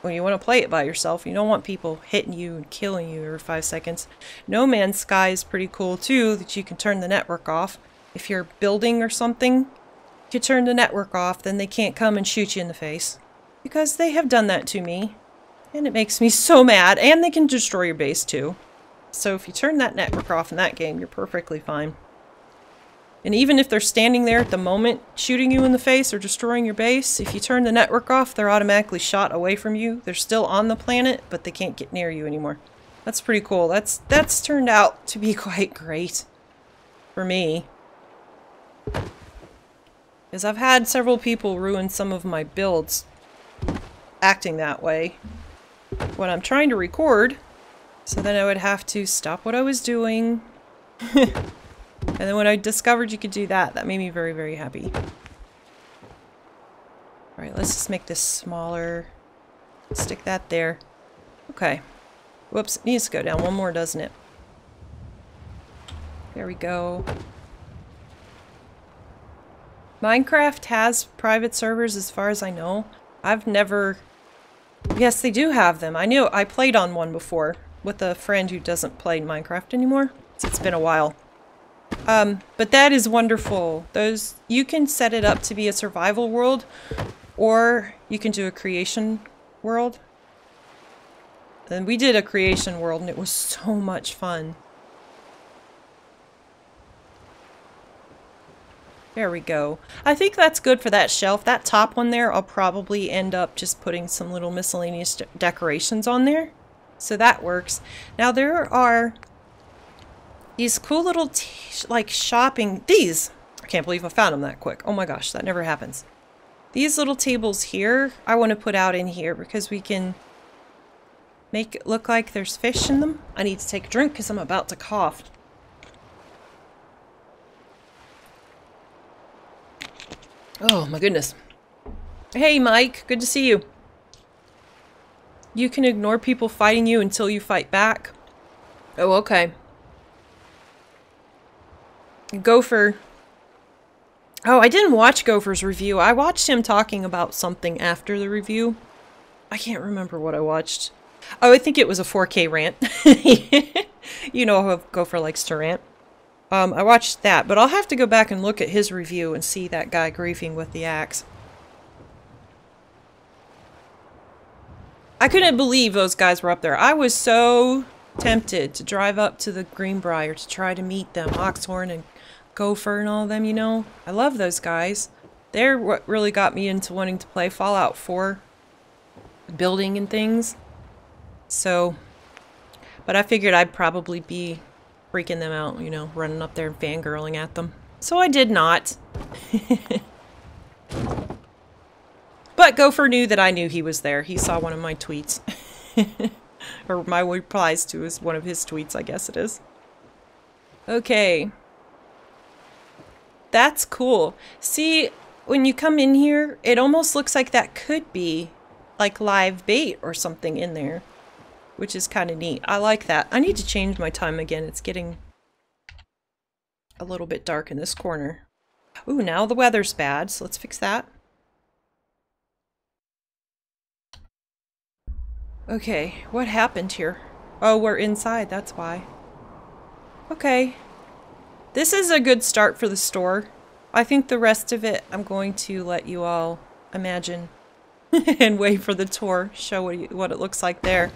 when you want to play it by yourself. You don't want people hitting you and killing you every five seconds. No Man's Sky is pretty cool too, that you can turn the network off. If you're building or something, you turn the network off, then they can't come and shoot you in the face. Because they have done that to me. And it makes me so mad. And they can destroy your base too. So if you turn that network off in that game, you're perfectly fine. And even if they're standing there at the moment shooting you in the face or destroying your base, if you turn the network off, they're automatically shot away from you. They're still on the planet, but they can't get near you anymore. That's pretty cool. That's that's turned out to be quite great for me. Because I've had several people ruin some of my builds acting that way. When I'm trying to record, so then I would have to stop what I was doing. and then when I discovered you could do that, that made me very, very happy. Alright, let's just make this smaller. Stick that there. Okay. Whoops, needs to go down one more, doesn't it? There we go. Minecraft has private servers as far as I know. I've never... Yes, they do have them. I knew I played on one before with a friend who doesn't play Minecraft anymore. It's been a while. Um, but that is wonderful. Those You can set it up to be a survival world, or you can do a creation world. And we did a creation world, and it was so much fun. There we go. I think that's good for that shelf. That top one there, I'll probably end up just putting some little miscellaneous de decorations on there. So that works. Now there are these cool little like shopping these. I can't believe I found them that quick. Oh my gosh, that never happens. These little tables here, I want to put out in here because we can make it look like there's fish in them. I need to take a drink because I'm about to cough. Oh my goodness. Hey Mike, good to see you. You can ignore people fighting you until you fight back. Oh, okay. Gopher. Oh, I didn't watch Gopher's review. I watched him talking about something after the review. I can't remember what I watched. Oh, I think it was a 4K rant. you know how Gopher likes to rant. Um, I watched that, but I'll have to go back and look at his review and see that guy griefing with the axe. I couldn't believe those guys were up there. I was so tempted to drive up to the Greenbrier to try to meet them, Oxhorn and Gopher and all of them, you know. I love those guys. They're what really got me into wanting to play Fallout 4. Building and things. So, but I figured I'd probably be freaking them out, you know, running up there and fangirling at them. So I did not. but Gopher knew that I knew he was there. He saw one of my tweets. or my replies to is one of his tweets, I guess it is. Okay. That's cool. See, when you come in here, it almost looks like that could be like live bait or something in there, which is kind of neat. I like that. I need to change my time again. It's getting a little bit dark in this corner. Ooh, now the weather's bad, so let's fix that. Okay, what happened here? Oh, we're inside, that's why. Okay. This is a good start for the store. I think the rest of it I'm going to let you all imagine and wait for the tour, show what, you, what it looks like there.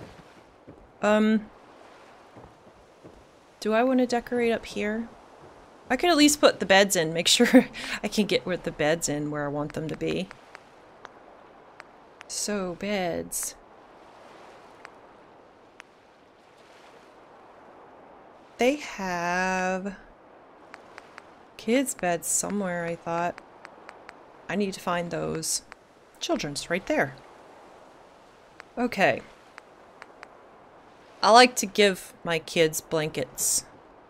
Um, do I want to decorate up here? I could at least put the beds in, make sure I can get with the beds in where I want them to be. So, beds. They have kids' beds somewhere, I thought. I need to find those. Children's right there. Okay. I like to give my kids blankets.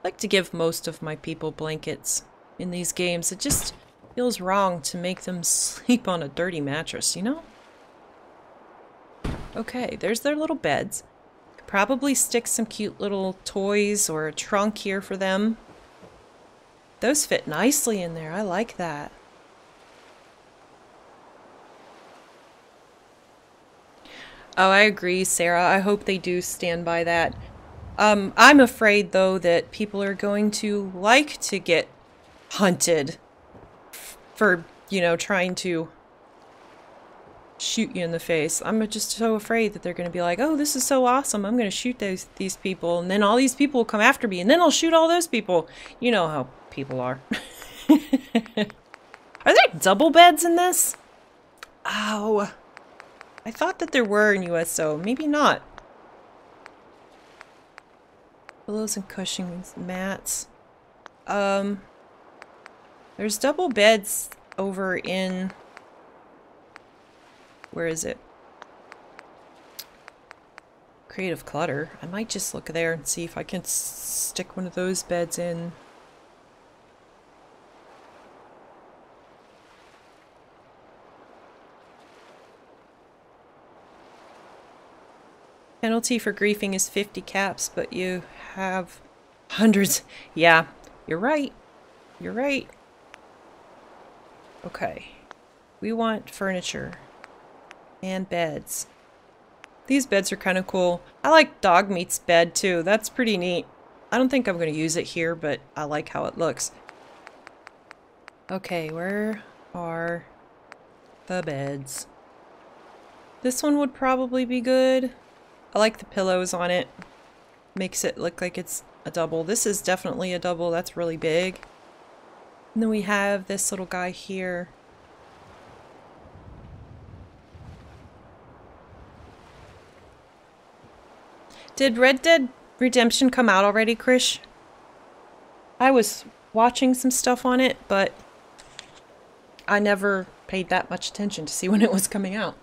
I like to give most of my people blankets in these games. It just feels wrong to make them sleep on a dirty mattress, you know? Okay, there's their little beds. Probably stick some cute little toys or a trunk here for them. Those fit nicely in there. I like that. Oh, I agree, Sarah. I hope they do stand by that. Um, I'm afraid, though, that people are going to like to get hunted for, you know, trying to shoot you in the face. I'm just so afraid that they're going to be like, oh, this is so awesome. I'm going to shoot those, these people. And then all these people will come after me. And then I'll shoot all those people. You know how people are. are there double beds in this? Oh. I thought that there were in USO. Maybe not. Pillows and cushions, mats. Um, there's double beds over in where is it? Creative Clutter. I might just look there and see if I can stick one of those beds in. Penalty for griefing is 50 caps, but you have hundreds. Yeah, you're right. You're right. Okay. We want furniture and beds. These beds are kind of cool. I like Dogmeat's bed too. That's pretty neat. I don't think I'm going to use it here, but I like how it looks. Okay, where are the beds? This one would probably be good. I like the pillows on it. Makes it look like it's a double. This is definitely a double. That's really big. And then we have this little guy here. Did Red Dead Redemption come out already, Krish? I was watching some stuff on it, but I never paid that much attention to see when it was coming out.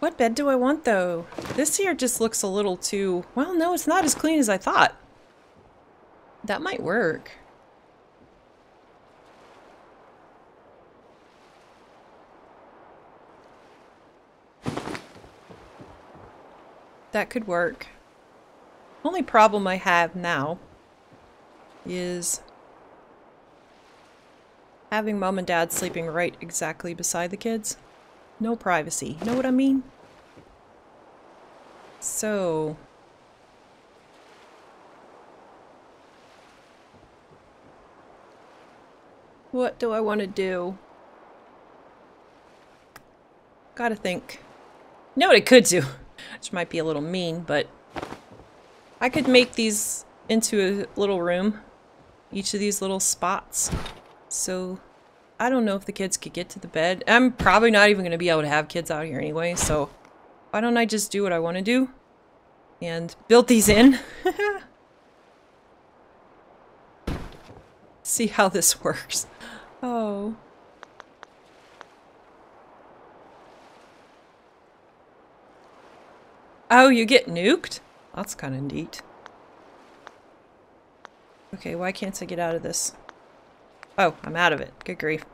What bed do I want, though? This here just looks a little too... Well, no, it's not as clean as I thought. That might work. That could work. Only problem I have now is having mom and dad sleeping right exactly beside the kids. No privacy. Know what I mean? So... What do I want to do? Gotta think. You know what I could do? Which might be a little mean, but I could make these into a little room. Each of these little spots. So I don't know if the kids could get to the bed. I'm probably not even going to be able to have kids out here anyway, so why don't I just do what I want to do? And build these in. See how this works. Oh. Oh, you get nuked? That's kind of neat. Okay, why can't I get out of this? Oh, I'm out of it. Good grief.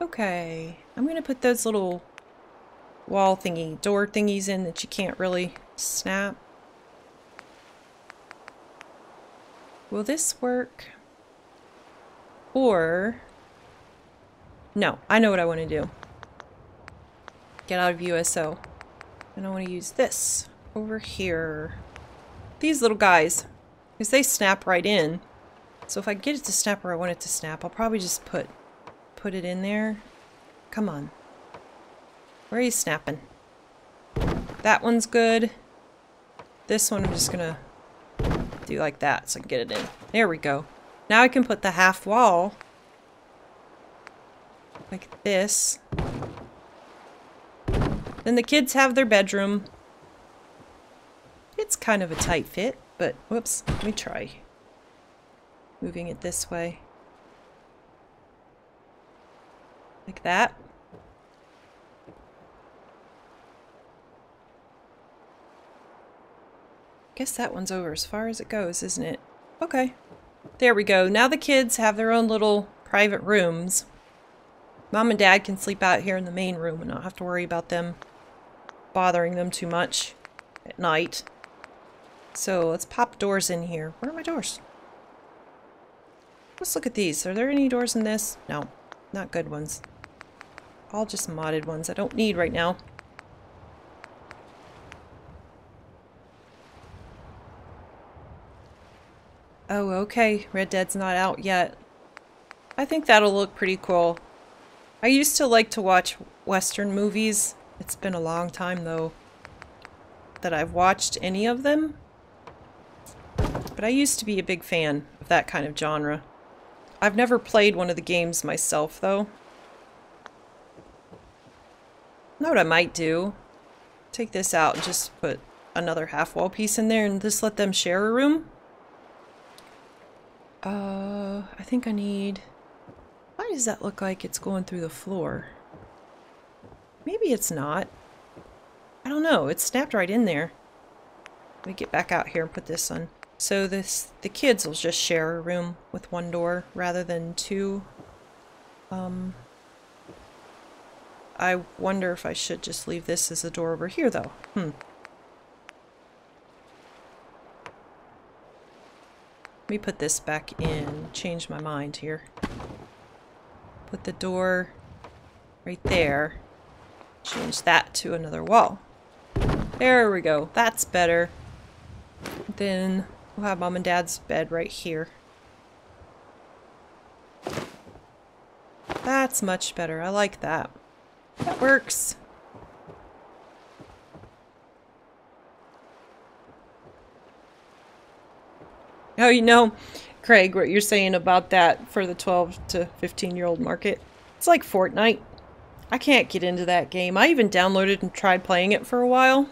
Okay, I'm gonna put those little wall thingy, door thingies in that you can't really snap. Will this work? Or... No, I know what I want to do. Get out of USO. And I want to use this over here. These little guys. Because they snap right in. So if I get it to snap where I want it to snap, I'll probably just put put it in there. Come on. Where are you snapping? That one's good. This one I'm just gonna do like that so I can get it in. There we go. Now I can put the half wall like this. Then the kids have their bedroom. It's kind of a tight fit, but whoops, let me try moving it this way. Like that. Guess that one's over as far as it goes, isn't it? Okay. There we go. Now the kids have their own little private rooms. Mom and Dad can sleep out here in the main room and not have to worry about them bothering them too much at night. So let's pop doors in here. Where are my doors? Let's look at these. Are there any doors in this? No, not good ones. All just modded ones I don't need right now. Oh, okay. Red Dead's not out yet. I think that'll look pretty cool. I used to like to watch Western movies. It's been a long time, though, that I've watched any of them. But I used to be a big fan of that kind of genre. I've never played one of the games myself, though. know what I might do? Take this out and just put another half wall piece in there and just let them share a room. Uh, I think I need... Why does that look like it's going through the floor? Maybe it's not. I don't know. It's snapped right in there. Let me get back out here and put this on. So this the kids will just share a room with one door rather than two. Um, I wonder if I should just leave this as a door over here though. Hmm. Let me put this back in, change my mind here. Put the door right there. Change that to another wall. There we go. That's better. Then we'll have mom and dad's bed right here. That's much better. I like that. That works. Oh, you know, Craig, what you're saying about that for the 12 to 15 year old market. It's like Fortnite. I can't get into that game. I even downloaded and tried playing it for a while.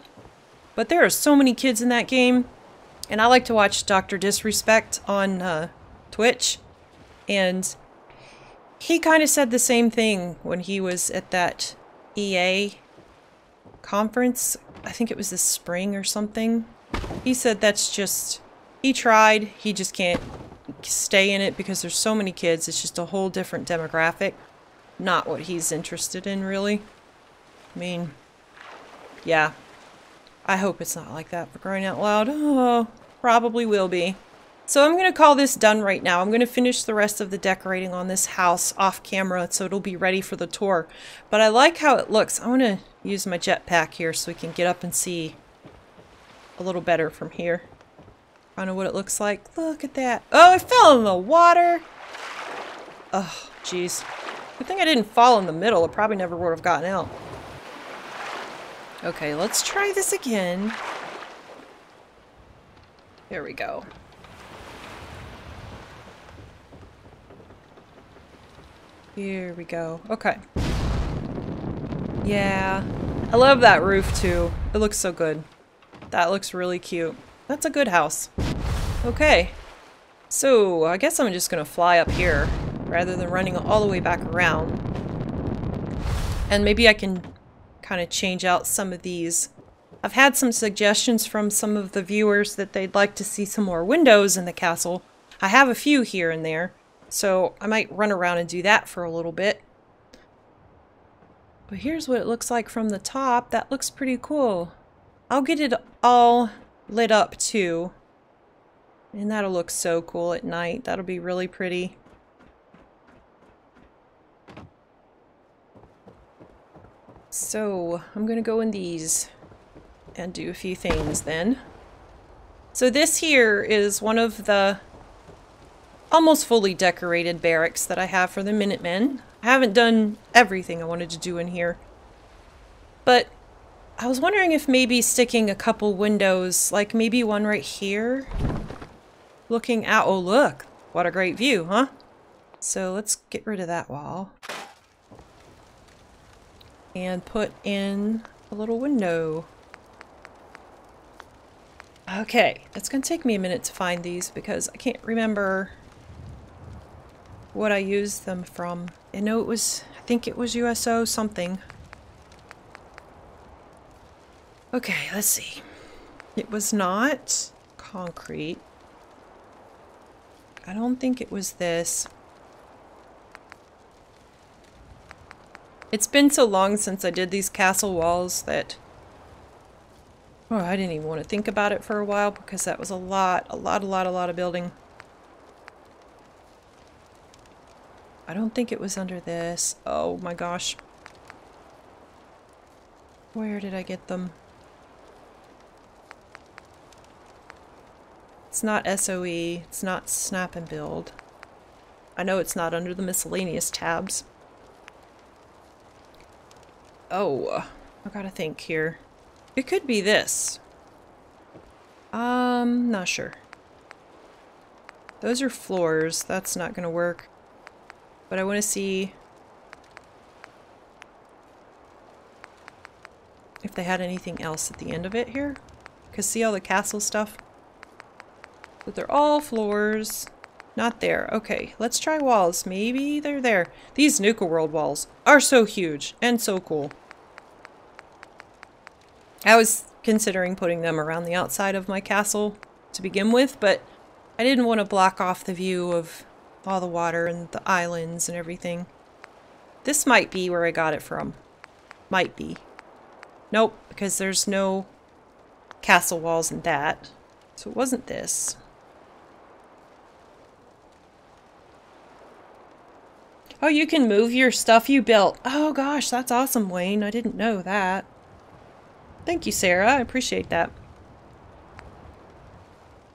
But there are so many kids in that game. And I like to watch Dr. Disrespect on uh, Twitch. And he kind of said the same thing when he was at that EA conference. I think it was this spring or something. He said that's just he tried, he just can't stay in it because there's so many kids. It's just a whole different demographic. Not what he's interested in, really. I mean, yeah. I hope it's not like that for crying out loud. Oh, probably will be. So I'm going to call this done right now. I'm going to finish the rest of the decorating on this house off camera so it'll be ready for the tour. But I like how it looks. I want to use my jetpack here so we can get up and see a little better from here. I know what it looks like. Look at that. Oh, it fell in the water. Oh, jeez. Good thing I didn't fall in the middle. It probably never would have gotten out. Okay, let's try this again. There we go. Here we go. Okay. Yeah. I love that roof too. It looks so good. That looks really cute. That's a good house. Okay. So, I guess I'm just gonna fly up here rather than running all the way back around. And maybe I can kind of change out some of these. I've had some suggestions from some of the viewers that they'd like to see some more windows in the castle. I have a few here and there, so I might run around and do that for a little bit. But here's what it looks like from the top. That looks pretty cool. I'll get it all lit up too. And that'll look so cool at night. That'll be really pretty. So, I'm gonna go in these and do a few things then. So this here is one of the almost fully decorated barracks that I have for the Minutemen. I haven't done everything I wanted to do in here. But I was wondering if maybe sticking a couple windows, like maybe one right here, looking out. Oh, look. What a great view, huh? So let's get rid of that wall. And put in a little window. Okay, it's going to take me a minute to find these because I can't remember what I used them from. I know it was, I think it was USO something. Okay, let's see. It was not concrete. I don't think it was this. It's been so long since I did these castle walls that oh, I didn't even want to think about it for a while because that was a lot, a lot, a lot, a lot of building. I don't think it was under this. Oh my gosh. Where did I get them? It's not SOE. It's not Snap and Build. I know it's not under the miscellaneous tabs. Oh, I gotta think here. It could be this. Um, not sure. Those are floors. That's not gonna work. But I want to see if they had anything else at the end of it here. Because see all the castle stuff? But they're all floors. Not there. Okay, let's try walls. Maybe they're there. These Nuka World walls are so huge and so cool. I was considering putting them around the outside of my castle to begin with, but I didn't want to block off the view of all the water and the islands and everything. This might be where I got it from. Might be. Nope, because there's no castle walls in that. So it wasn't this. Oh, you can move your stuff you built. Oh gosh, that's awesome, Wayne. I didn't know that. Thank you, Sarah. I appreciate that.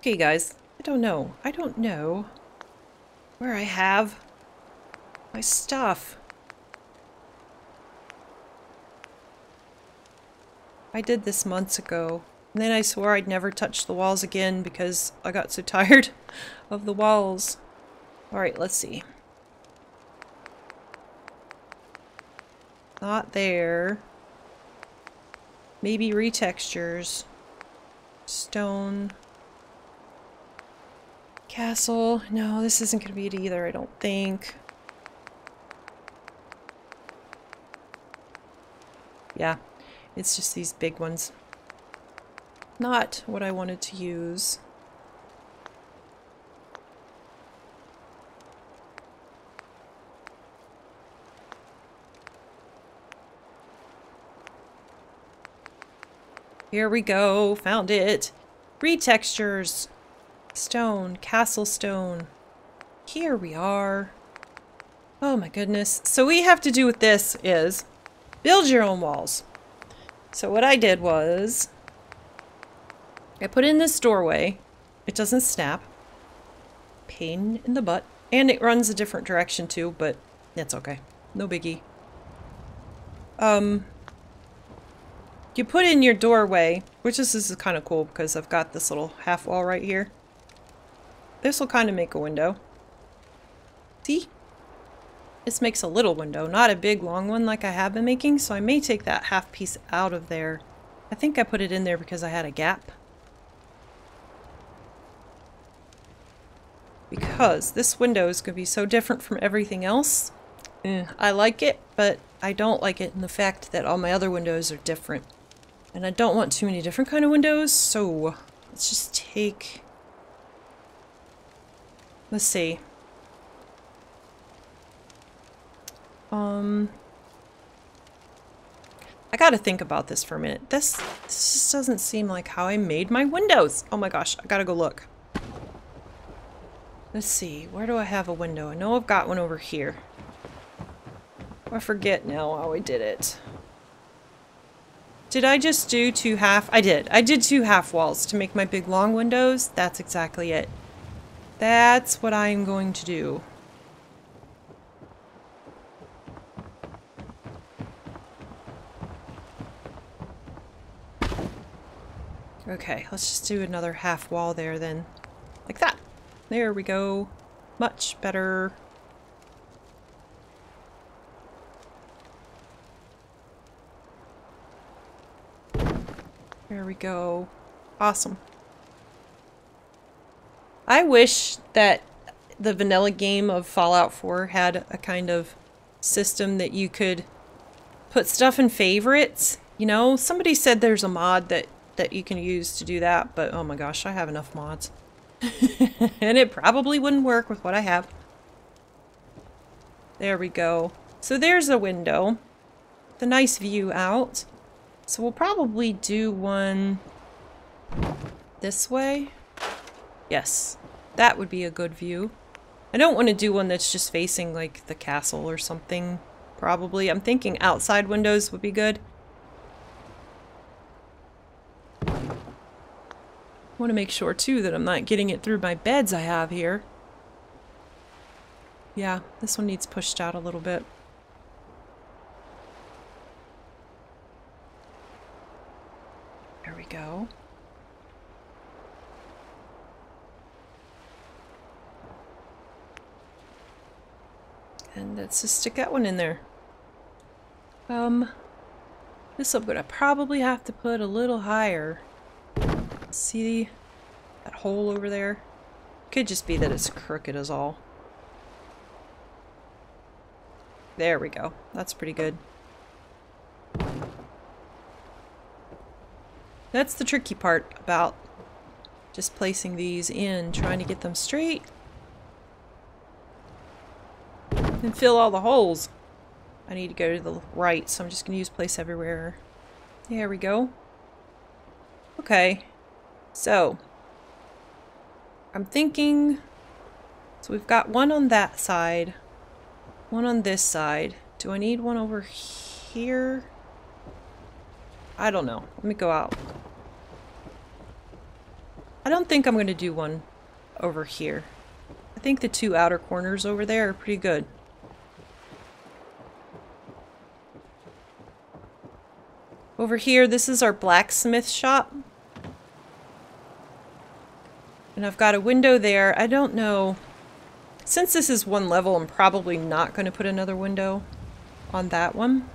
Okay, guys. I don't know. I don't know where I have my stuff. I did this months ago. And then I swore I'd never touch the walls again because I got so tired of the walls. Alright, let's see. Not there. Maybe retextures. Stone. Castle. No, this isn't going to be it either, I don't think. Yeah, it's just these big ones. Not what I wanted to use. Here we go, found it. Retextures. Stone, castle stone. Here we are. Oh my goodness. So we have to do with this is build your own walls. So what I did was I put in this doorway. It doesn't snap. Pain in the butt. And it runs a different direction too, but that's okay. no biggie. Um, you put in your doorway, which is, this is kind of cool because I've got this little half wall right here. This will kind of make a window. See? This makes a little window, not a big long one like I have been making, so I may take that half piece out of there. I think I put it in there because I had a gap. Because this window is going to be so different from everything else. Eh, I like it, but I don't like it in the fact that all my other windows are different. And I don't want too many different kind of windows, so let's just take... Let's see. Um... I gotta think about this for a minute. This, this just doesn't seem like how I made my windows. Oh my gosh, I gotta go look. Let's see, where do I have a window? I know I've got one over here. I forget now how I did it. Did I just do two half? I did. I did two half walls to make my big long windows. That's exactly it. That's what I'm going to do. Okay, let's just do another half wall there then. Like that. There we go. Much better. There we go. Awesome. I wish that the vanilla game of Fallout 4 had a kind of system that you could put stuff in favorites. You know, somebody said there's a mod that that you can use to do that, but oh my gosh, I have enough mods. and it probably wouldn't work with what I have. There we go. So there's a window. The nice view out. So we'll probably do one this way. Yes, that would be a good view. I don't want to do one that's just facing like the castle or something, probably. I'm thinking outside windows would be good. I want to make sure, too, that I'm not getting it through my beds I have here. Yeah, this one needs pushed out a little bit. We go. And let's just stick that one in there. Um, this I'm gonna probably have to put a little higher. See that hole over there? Could just be that it's crooked as all. There we go. That's pretty good. That's the tricky part about just placing these in, trying to get them straight. And fill all the holes. I need to go to the right, so I'm just going to use place everywhere. There we go. Okay. So, I'm thinking, so we've got one on that side, one on this side. Do I need one over here? I don't know. Let me go out. I don't think I'm going to do one over here. I think the two outer corners over there are pretty good. Over here, this is our blacksmith shop. And I've got a window there. I don't know. Since this is one level, I'm probably not going to put another window on that one.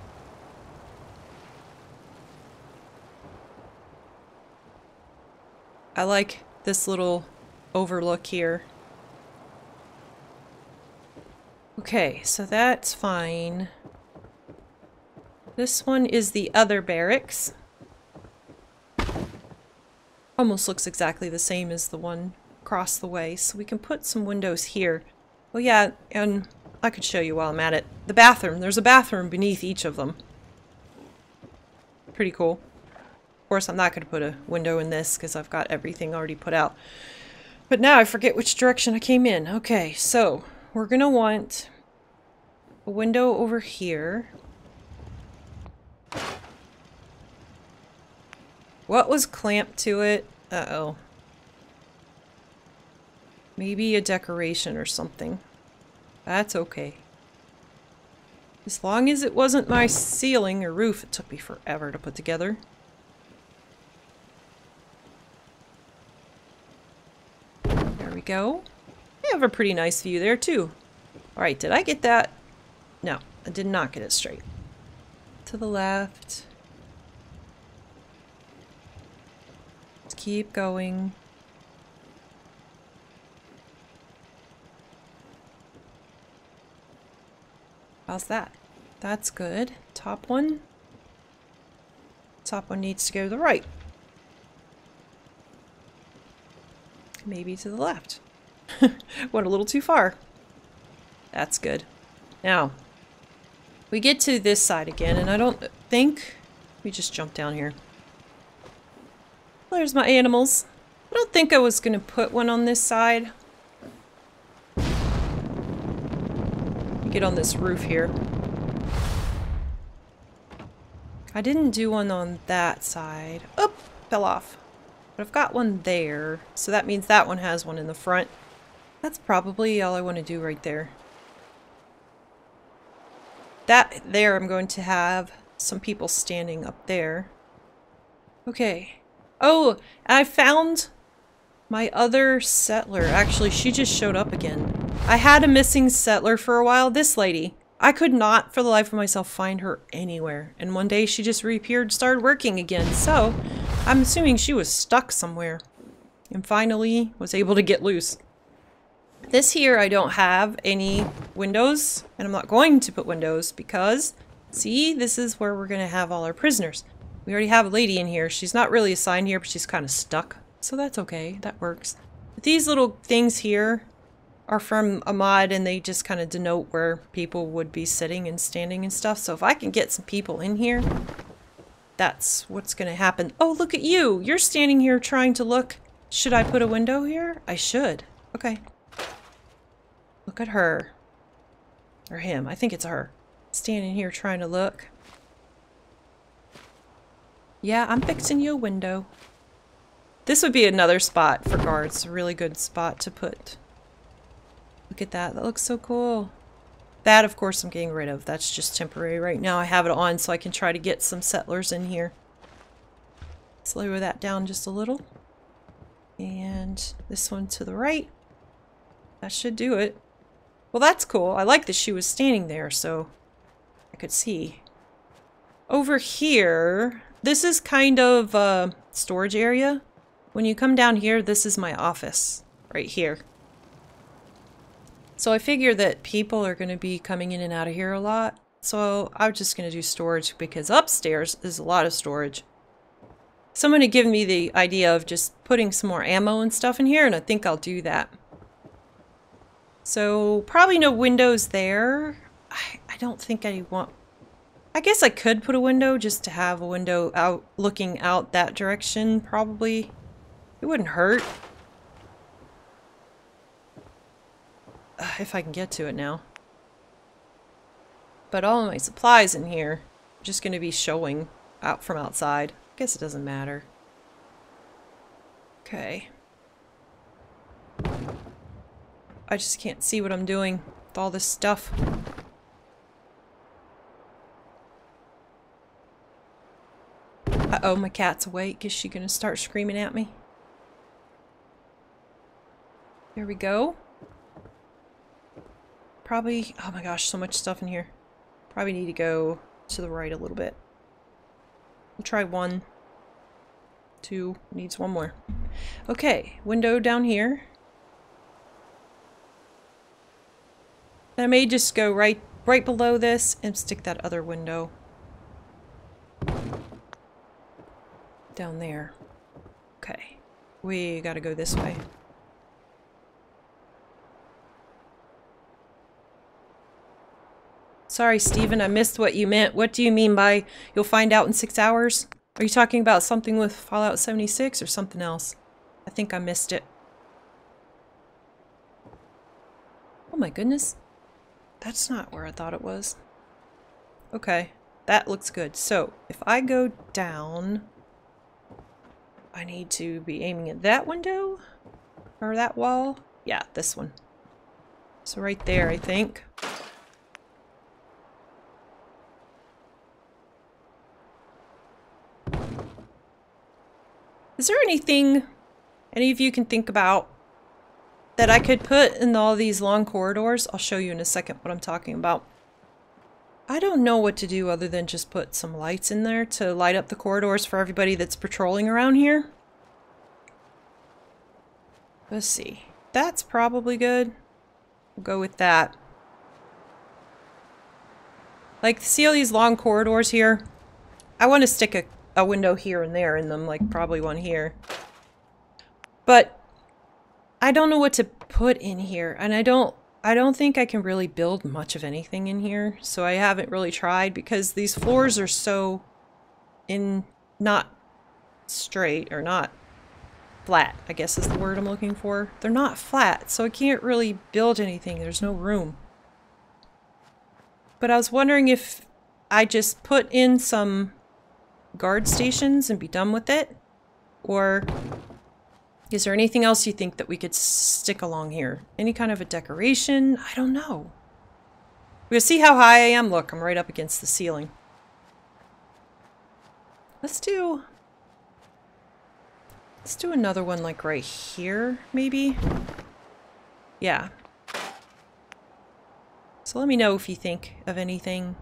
I like this little overlook here. Okay, so that's fine. This one is the other barracks. Almost looks exactly the same as the one across the way, so we can put some windows here. Well, yeah, and I could show you while I'm at it. The bathroom. There's a bathroom beneath each of them. Pretty cool. Course, I'm not going to put a window in this because I've got everything already put out. But now I forget which direction I came in. Okay, so we're going to want a window over here. What was clamped to it? Uh-oh. Maybe a decoration or something. That's okay. As long as it wasn't my ceiling or roof, it took me forever to put together. There we go. I have a pretty nice view there too. Alright, did I get that? No, I did not get it straight. To the left. Let's keep going. How's that? That's good. Top one. Top one needs to go to the right. Maybe to the left. Went a little too far. That's good. Now, we get to this side again, and I don't think... We just jump down here. There's my animals. I don't think I was going to put one on this side. get on this roof here. I didn't do one on that side. Oh, fell off. But I've got one there, so that means that one has one in the front. That's probably all I want to do right there. That there, I'm going to have some people standing up there. Okay. Oh, I found my other settler. Actually, she just showed up again. I had a missing settler for a while, this lady. I could not, for the life of myself, find her anywhere. And one day she just reappeared started working again. So, I'm assuming she was stuck somewhere. And finally was able to get loose. This here, I don't have any windows. And I'm not going to put windows because, see, this is where we're going to have all our prisoners. We already have a lady in here. She's not really assigned here, but she's kind of stuck. So that's okay. That works. But these little things here are from a mod and they just kind of denote where people would be sitting and standing and stuff. So if I can get some people in here, that's what's to happen. Oh, look at you. You're standing here trying to look. Should I put a window here? I should. Okay. Look at her. Or him. I think it's her. Standing here trying to look. Yeah, I'm fixing you a window. This would be another spot for guards. A really good spot to put Look at that. That looks so cool. That, of course, I'm getting rid of. That's just temporary right now. I have it on so I can try to get some settlers in here. Let's lower that down just a little. And this one to the right. That should do it. Well, that's cool. I like that she was standing there so I could see. Over here, this is kind of a storage area. When you come down here, this is my office right here. So I figure that people are going to be coming in and out of here a lot. So I'm just going to do storage because upstairs is a lot of storage. Someone had given me the idea of just putting some more ammo and stuff in here, and I think I'll do that. So probably no windows there. I, I don't think I want... I guess I could put a window just to have a window out looking out that direction, probably. It wouldn't hurt. if I can get to it now. But all my supplies in here just going to be showing out from outside. I guess it doesn't matter. Okay. I just can't see what I'm doing with all this stuff. Uh-oh, my cat's awake. Is she going to start screaming at me? There we go. Probably, oh my gosh, so much stuff in here. Probably need to go to the right a little bit. We'll try one. Two, needs one more. Okay, window down here. I may just go right right below this and stick that other window down there. Okay, we gotta go this way. Sorry, Steven, I missed what you meant. What do you mean by you'll find out in six hours? Are you talking about something with Fallout 76 or something else? I think I missed it. Oh my goodness. That's not where I thought it was. Okay, that looks good. So, if I go down, I need to be aiming at that window? Or that wall? Yeah, this one. So right there, I think. Is there anything any of you can think about that I could put in all these long corridors? I'll show you in a second what I'm talking about. I don't know what to do other than just put some lights in there to light up the corridors for everybody that's patrolling around here. Let's see. That's probably good. We'll go with that. Like, see all these long corridors here? I want to stick a, a window here and there in them, like probably one here. But I don't know what to put in here, and I don't I don't think I can really build much of anything in here, so I haven't really tried because these floors are so in not straight or not flat, I guess is the word I'm looking for. They're not flat, so I can't really build anything. There's no room. But I was wondering if I just put in some guard stations and be done with it, or is there anything else you think that we could stick along here? Any kind of a decoration? I don't know. We'll see how high I am. Look, I'm right up against the ceiling. Let's do... Let's do another one like right here, maybe? Yeah. So let me know if you think of anything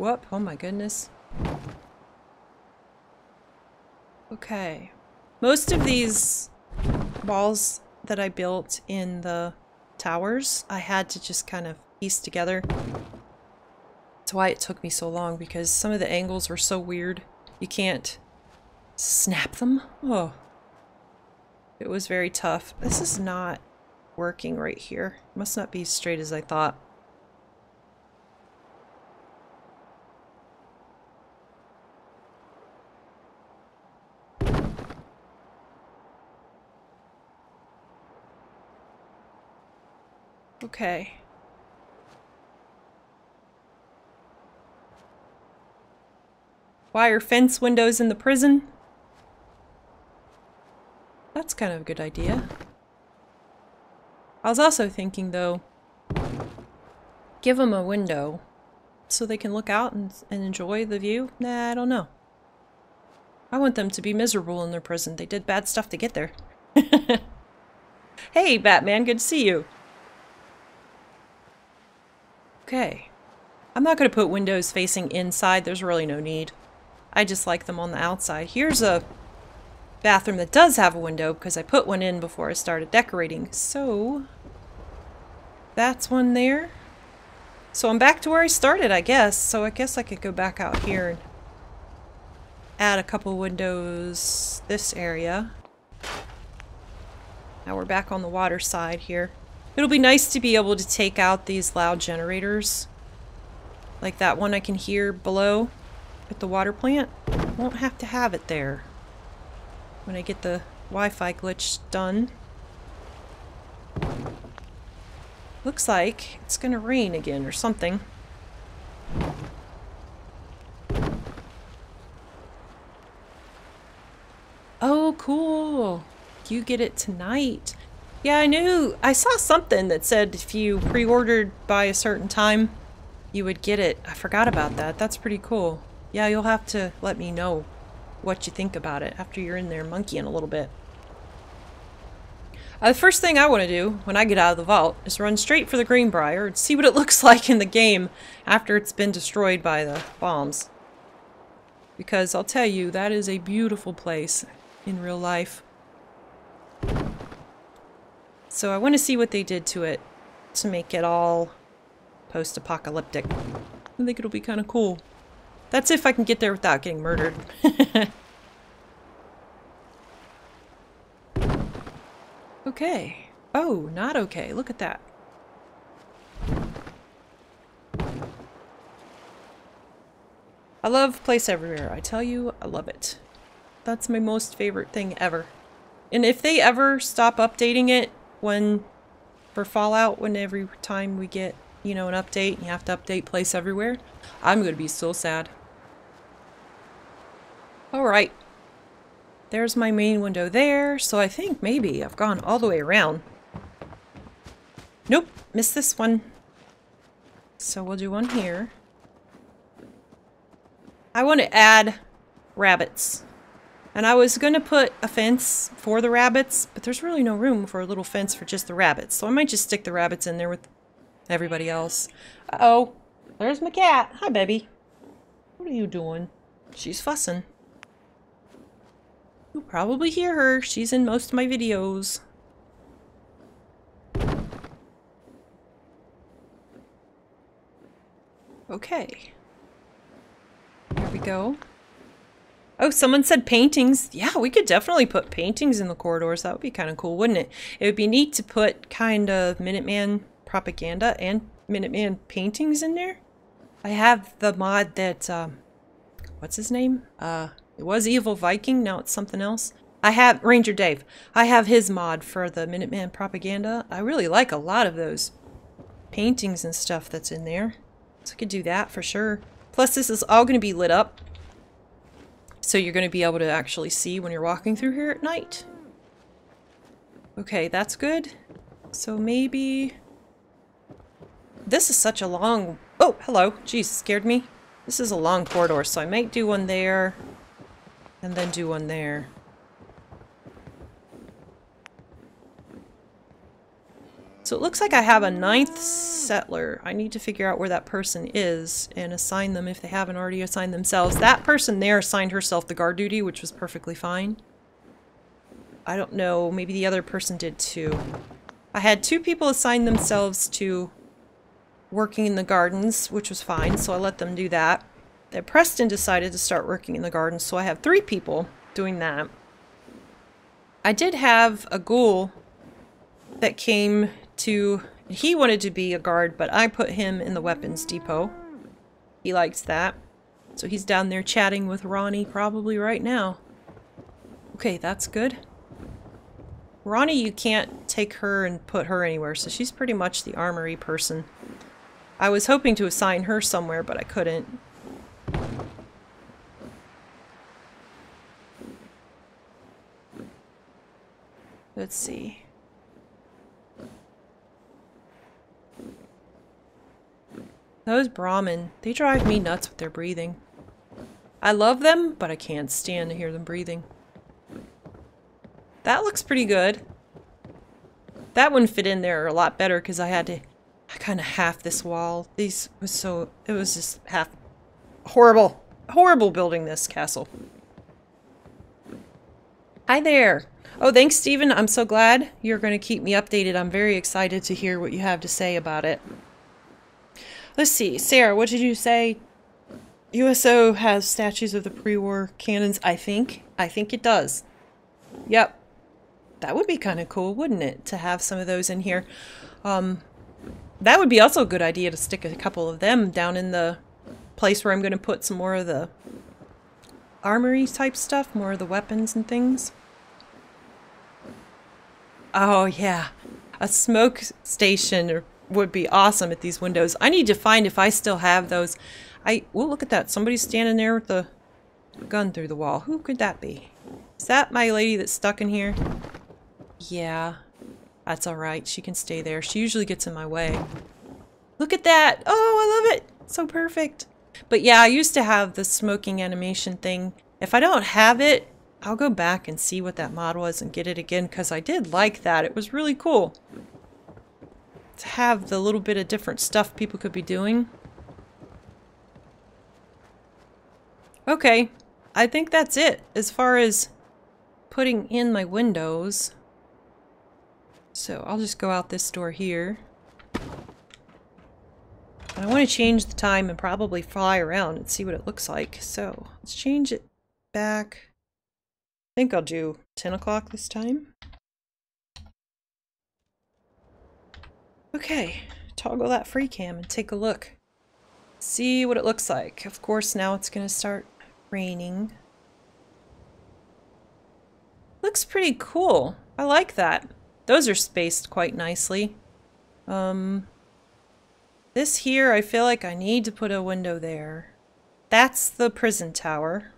Whoop, oh my goodness. Okay. Most of these walls that I built in the towers, I had to just kind of piece together. That's why it took me so long, because some of the angles were so weird. You can't snap them. Oh. It was very tough. This is not working right here. Must not be straight as I thought. Okay. Wire fence windows in the prison? That's kind of a good idea. I was also thinking, though, give them a window so they can look out and, and enjoy the view? Nah, I don't know. I want them to be miserable in their prison. They did bad stuff to get there. hey, Batman, good to see you. Okay. I'm not going to put windows facing inside. There's really no need. I just like them on the outside. Here's a bathroom that does have a window because I put one in before I started decorating. So, that's one there. So I'm back to where I started, I guess. So I guess I could go back out here and add a couple windows this area. Now we're back on the water side here. It'll be nice to be able to take out these loud generators. Like that one I can hear below at the water plant. Won't have to have it there when I get the Wi-Fi glitch done. Looks like it's gonna rain again or something. Oh, cool. You get it tonight. Yeah, I knew. I saw something that said if you pre-ordered by a certain time, you would get it. I forgot about that. That's pretty cool. Yeah, you'll have to let me know what you think about it after you're in there monkeying a little bit. Uh, the first thing I want to do when I get out of the vault is run straight for the Greenbrier and see what it looks like in the game after it's been destroyed by the bombs. Because I'll tell you, that is a beautiful place in real life. So I want to see what they did to it to make it all post-apocalyptic. I think it'll be kind of cool. That's if I can get there without getting murdered. okay. Oh, not okay. Look at that. I love Place Everywhere. I tell you, I love it. That's my most favorite thing ever. And if they ever stop updating it, when for Fallout when every time we get, you know, an update, you have to update place everywhere. I'm gonna be so sad. Alright. There's my main window there, so I think maybe I've gone all the way around. Nope, missed this one. So we'll do one here. I want to add rabbits. And I was going to put a fence for the rabbits, but there's really no room for a little fence for just the rabbits. So I might just stick the rabbits in there with everybody else. Uh oh there's my cat. Hi, baby. What are you doing? She's fussing. You'll probably hear her. She's in most of my videos. Okay. Here we go. Oh, someone said paintings. Yeah, we could definitely put paintings in the corridors. That would be kind of cool, wouldn't it? It would be neat to put kind of Minuteman propaganda and Minuteman paintings in there. I have the mod that, um, what's his name? Uh, it was Evil Viking, now it's something else. I have Ranger Dave. I have his mod for the Minuteman propaganda. I really like a lot of those paintings and stuff that's in there. So I could do that for sure. Plus this is all going to be lit up. So you're going to be able to actually see when you're walking through here at night. Okay, that's good. So maybe... This is such a long... Oh, hello. Jeez, scared me. This is a long corridor, so I might do one there. And then do one there. So it looks like I have a ninth settler. I need to figure out where that person is and assign them if they haven't already assigned themselves. That person there assigned herself the guard duty, which was perfectly fine. I don't know, maybe the other person did too. I had two people assign themselves to working in the gardens, which was fine, so I let them do that. Then Preston decided to start working in the gardens, so I have three people doing that. I did have a ghoul that came to... He wanted to be a guard, but I put him in the weapons depot. He likes that. So he's down there chatting with Ronnie probably right now. Okay, that's good. Ronnie, you can't take her and put her anywhere, so she's pretty much the armory person. I was hoping to assign her somewhere, but I couldn't. Let's see. Those Brahmin, they drive me nuts with their breathing. I love them, but I can't stand to hear them breathing. That looks pretty good. That one fit in there a lot better because I had to I kind of half this wall. These was so, it was just half horrible, horrible building this castle. Hi there. Oh, thanks, Stephen. I'm so glad you're going to keep me updated. I'm very excited to hear what you have to say about it. Let's see. Sarah, what did you say? USO has statues of the pre-war cannons, I think. I think it does. Yep. That would be kind of cool, wouldn't it? To have some of those in here. Um, that would be also a good idea to stick a couple of them down in the place where I'm going to put some more of the armory type stuff, more of the weapons and things. Oh yeah, a smoke station would be awesome at these windows. I need to find if I still have those. I, well, look at that. Somebody's standing there with the gun through the wall. Who could that be? Is that my lady that's stuck in here? Yeah, that's alright. She can stay there. She usually gets in my way. Look at that! Oh, I love it! So perfect. But yeah, I used to have the smoking animation thing. If I don't have it, I'll go back and see what that mod was and get it again because I did like that. It was really cool to have the little bit of different stuff people could be doing. Okay, I think that's it as far as putting in my windows. So I'll just go out this door here. I want to change the time and probably fly around and see what it looks like. So let's change it back. I think I'll do 10 o'clock this time. Okay, toggle that free cam and take a look. See what it looks like. Of course, now it's going to start raining. Looks pretty cool. I like that. Those are spaced quite nicely. Um, this here, I feel like I need to put a window there. That's the prison tower.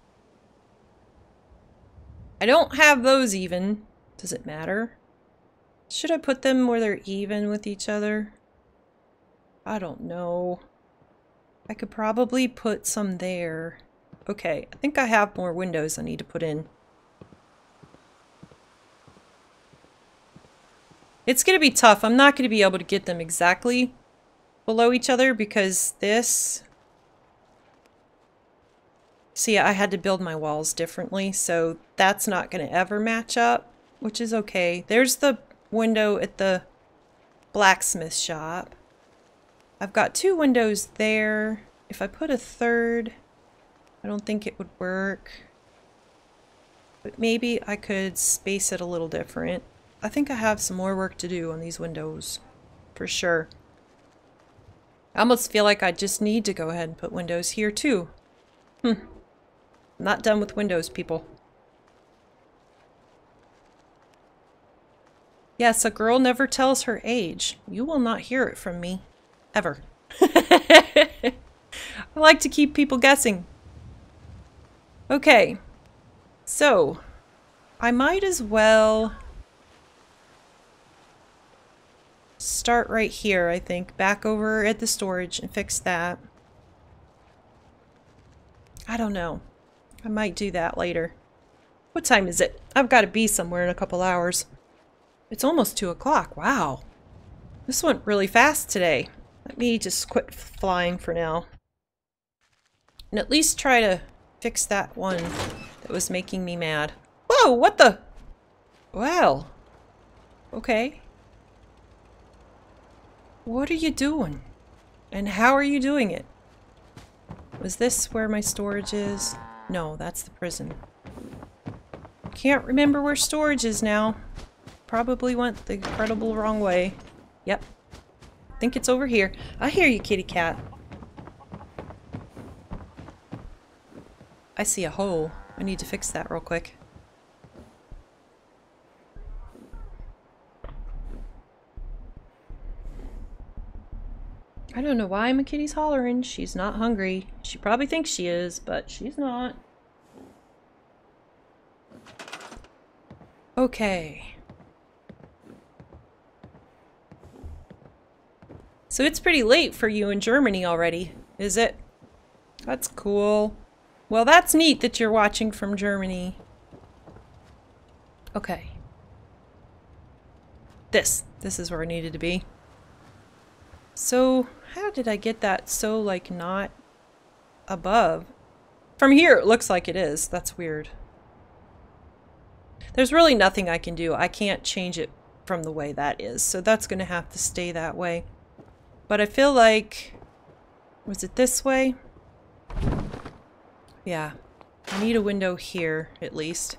I don't have those even. Does it matter? Should I put them where they're even with each other? I don't know. I could probably put some there. Okay, I think I have more windows I need to put in. It's going to be tough. I'm not going to be able to get them exactly below each other because this... See, I had to build my walls differently, so that's not going to ever match up, which is okay. There's the window at the blacksmith shop. I've got two windows there. If I put a third, I don't think it would work. But maybe I could space it a little different. I think I have some more work to do on these windows, for sure. I almost feel like I just need to go ahead and put windows here too. Hmm. I'm not done with windows, people. Yes, a girl never tells her age. You will not hear it from me. Ever. I like to keep people guessing. Okay. So, I might as well start right here, I think. Back over at the storage and fix that. I don't know. I might do that later. What time is it? I've got to be somewhere in a couple hours. It's almost 2 o'clock. Wow. This went really fast today. Let me just quit flying for now. And at least try to fix that one that was making me mad. Whoa, what the? Well. Okay. What are you doing? And how are you doing it? Was this where my storage is? No, that's the prison. Can't remember where storage is now. Probably went the incredible wrong way. Yep. think it's over here. I hear you, kitty cat. I see a hole. I need to fix that real quick. I don't know why my kitty's hollering. She's not hungry. She probably thinks she is, but she's not. Okay. So it's pretty late for you in Germany already, is it? That's cool. Well, that's neat that you're watching from Germany. Okay. This. This is where I needed to be. So, how did I get that so, like, not above? From here, it looks like it is. That's weird. There's really nothing I can do. I can't change it from the way that is. So that's going to have to stay that way. But I feel like... Was it this way? Yeah. I need a window here, at least.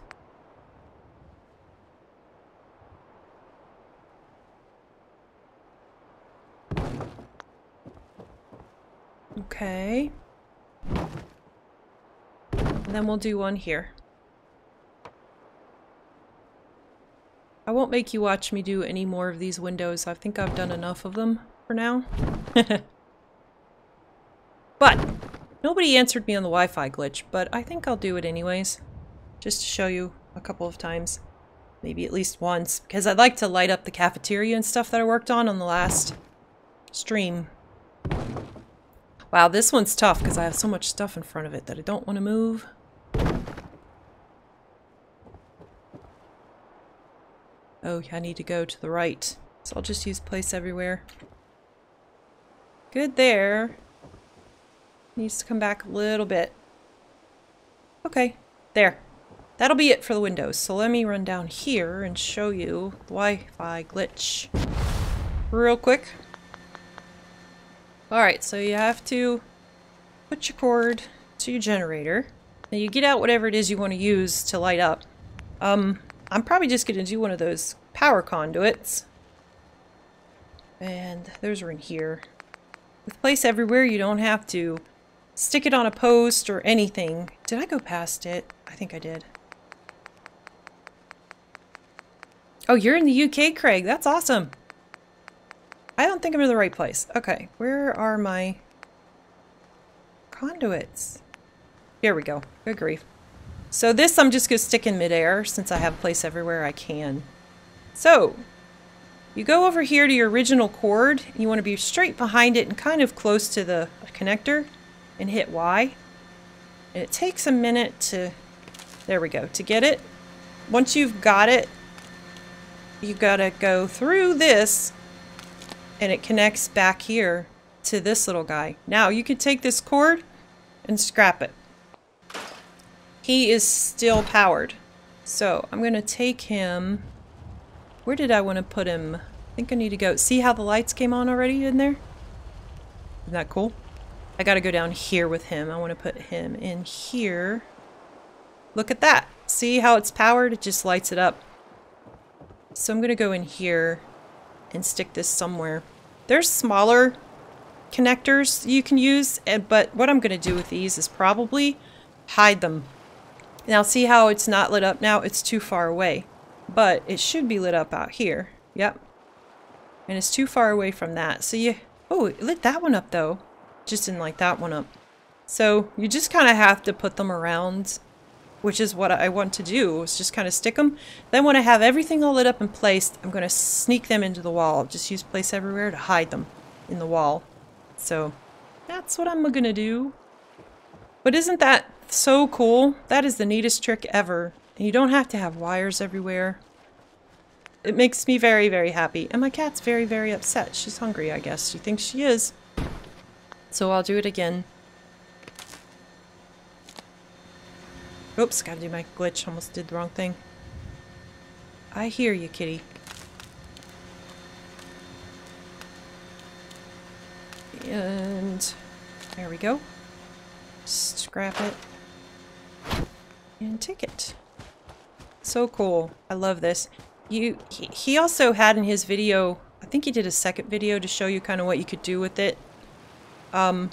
Okay. And then we'll do one here. I won't make you watch me do any more of these windows. I think I've done enough of them for now. but, nobody answered me on the Wi-Fi glitch, but I think I'll do it anyways. Just to show you a couple of times. Maybe at least once. Because I'd like to light up the cafeteria and stuff that I worked on on the last stream. Wow, this one's tough because I have so much stuff in front of it that I don't want to move. Oh, I need to go to the right. So I'll just use place everywhere. Good there. Needs to come back a little bit. Okay, there. That'll be it for the windows. So let me run down here and show you the Wi-Fi glitch real quick. Alright, so you have to put your cord to your generator. and you get out whatever it is you want to use to light up. Um, I'm probably just going to do one of those power conduits. And those are in here. With place everywhere, you don't have to stick it on a post or anything. Did I go past it? I think I did. Oh, you're in the UK, Craig. That's awesome. I don't think I'm in the right place. Okay, where are my conduits? Here we go. Good grief. So this I'm just going to stick in midair since I have place everywhere I can. So, You go over here to your original cord. You want to be straight behind it and kind of close to the connector and hit Y. And it takes a minute to, there we go, to get it. Once you've got it, you gotta go through this and it connects back here to this little guy. Now you could take this cord and scrap it. He is still powered. So I'm gonna take him where did I want to put him? I think I need to go. See how the lights came on already in there? Isn't that cool? I gotta go down here with him. I want to put him in here. Look at that. See how it's powered? It just lights it up. So I'm gonna go in here and stick this somewhere. There's smaller connectors you can use, eh, but what I'm gonna do with these is probably hide them. Now see how it's not lit up now? It's too far away. But it should be lit up out here. Yep. And it's too far away from that. So you... Oh, it lit that one up though. Just didn't light that one up. So you just kind of have to put them around, which is what I want to do, is just kind of stick them. Then when I have everything all lit up and placed, I'm going to sneak them into the wall. Just use place everywhere to hide them in the wall. So that's what I'm going to do. But isn't that so cool? That is the neatest trick ever. And you don't have to have wires everywhere. It makes me very, very happy. And my cat's very, very upset. She's hungry, I guess. She thinks she is. So I'll do it again. Oops, gotta do my glitch. Almost did the wrong thing. I hear you, kitty. And there we go. Scrap it. And take it. So cool. I love this. You, he, he also had in his video, I think he did a second video to show you kind of what you could do with it. Um,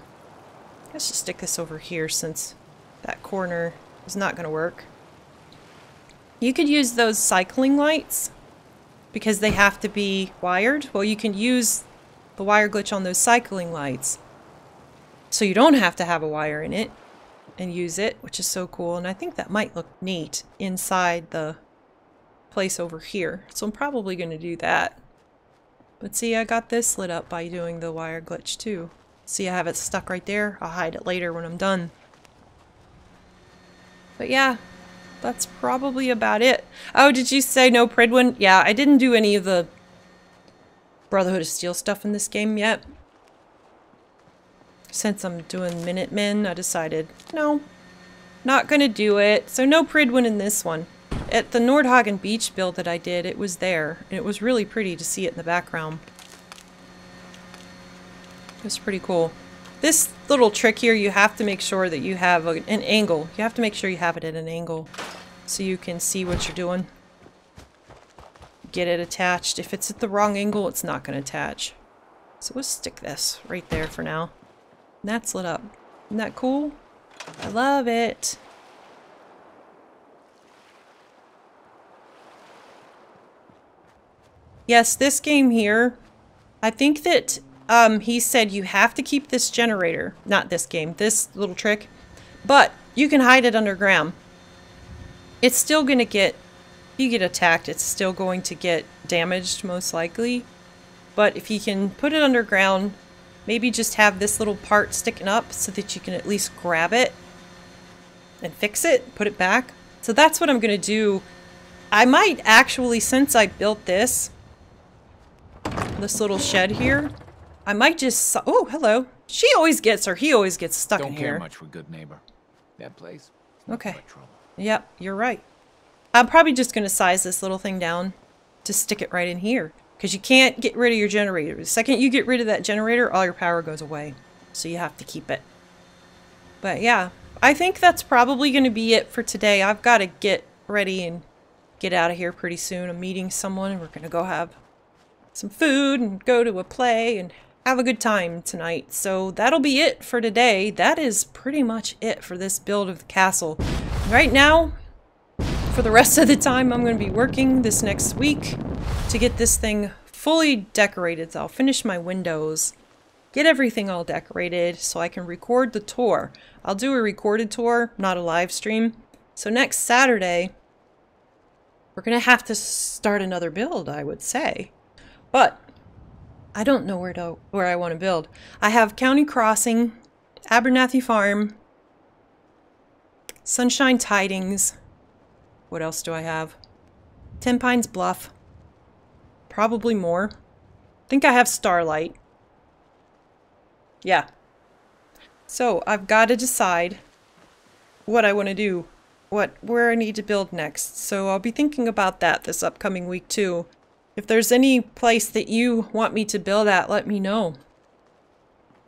let's just stick this over here since that corner is not going to work. You could use those cycling lights because they have to be wired. Well, you can use the wire glitch on those cycling lights. So you don't have to have a wire in it and use it, which is so cool. And I think that might look neat inside the place over here. So I'm probably going to do that. But see, I got this lit up by doing the wire glitch too. See, I have it stuck right there. I'll hide it later when I'm done. But yeah, that's probably about it. Oh, did you say no Prydwen? Yeah, I didn't do any of the Brotherhood of Steel stuff in this game yet. Since I'm doing Minutemen, I decided, no, not gonna do it. So no Prydwen in this one. At the Nordhagen Beach build that I did, it was there. And it was really pretty to see it in the background. It was pretty cool. This little trick here, you have to make sure that you have a, an angle. You have to make sure you have it at an angle so you can see what you're doing. Get it attached. If it's at the wrong angle, it's not going to attach. So we'll stick this right there for now. That's lit up. Isn't that cool? I love it. Yes, this game here, I think that um, he said you have to keep this generator. Not this game, this little trick. But you can hide it underground. It's still going to get, if you get attacked, it's still going to get damaged most likely. But if you can put it underground, Maybe just have this little part sticking up so that you can at least grab it and fix it, put it back. So that's what I'm going to do. I might actually, since I built this, this little shed here, I might just, oh, hello. She always gets, or he always gets stuck Don't in here. Don't care much for Goodneighbor. That place. Okay. Yep, you're right. I'm probably just going to size this little thing down to stick it right in here. Because you can't get rid of your generator. The second you get rid of that generator, all your power goes away. So you have to keep it. But yeah, I think that's probably going to be it for today. I've got to get ready and get out of here pretty soon. I'm meeting someone and we're going to go have some food and go to a play and have a good time tonight. So that'll be it for today. That is pretty much it for this build of the castle. Right now, for the rest of the time, I'm going to be working this next week to get this thing fully decorated. So I'll finish my windows, get everything all decorated so I can record the tour. I'll do a recorded tour, not a live stream. So next Saturday, we're going to have to start another build, I would say. But I don't know where to where I want to build. I have County Crossing, Abernathy Farm, Sunshine Tidings. What else do I have? Tenpines Bluff. Probably more. Think I have Starlight. Yeah. So I've got to decide what I want to do, what where I need to build next. So I'll be thinking about that this upcoming week too. If there's any place that you want me to build at, let me know.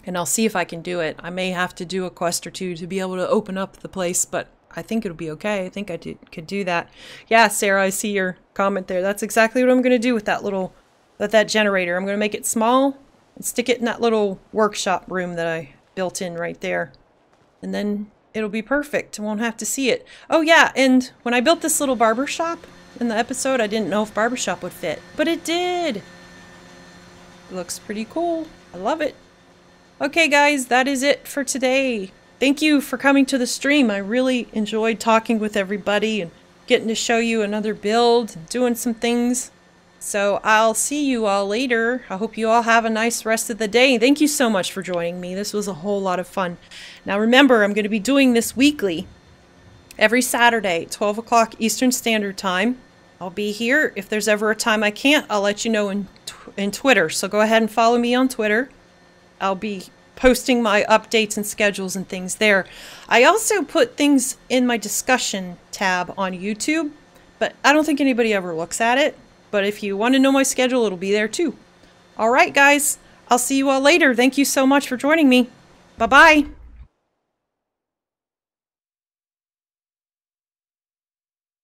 And I'll see if I can do it. I may have to do a quest or two to be able to open up the place, but I think it'll be okay. I think I do, could do that. Yeah, Sarah, I see your comment there. That's exactly what I'm going to do with that little, with that generator. I'm going to make it small and stick it in that little workshop room that I built in right there. And then it'll be perfect. I won't have to see it. Oh yeah, and when I built this little barber shop in the episode, I didn't know if barbershop would fit, but it did. It looks pretty cool. I love it. Okay guys, that is it for today. Thank you for coming to the stream. I really enjoyed talking with everybody and getting to show you another build, doing some things. So I'll see you all later. I hope you all have a nice rest of the day. Thank you so much for joining me. This was a whole lot of fun. Now remember, I'm going to be doing this weekly. Every Saturday, 12 o'clock Eastern Standard Time. I'll be here. If there's ever a time I can't, I'll let you know in, in Twitter. So go ahead and follow me on Twitter. I'll be posting my updates and schedules and things there. I also put things in my discussion tab on YouTube, but I don't think anybody ever looks at it. But if you want to know my schedule, it'll be there too. All right, guys. I'll see you all later. Thank you so much for joining me. Bye-bye.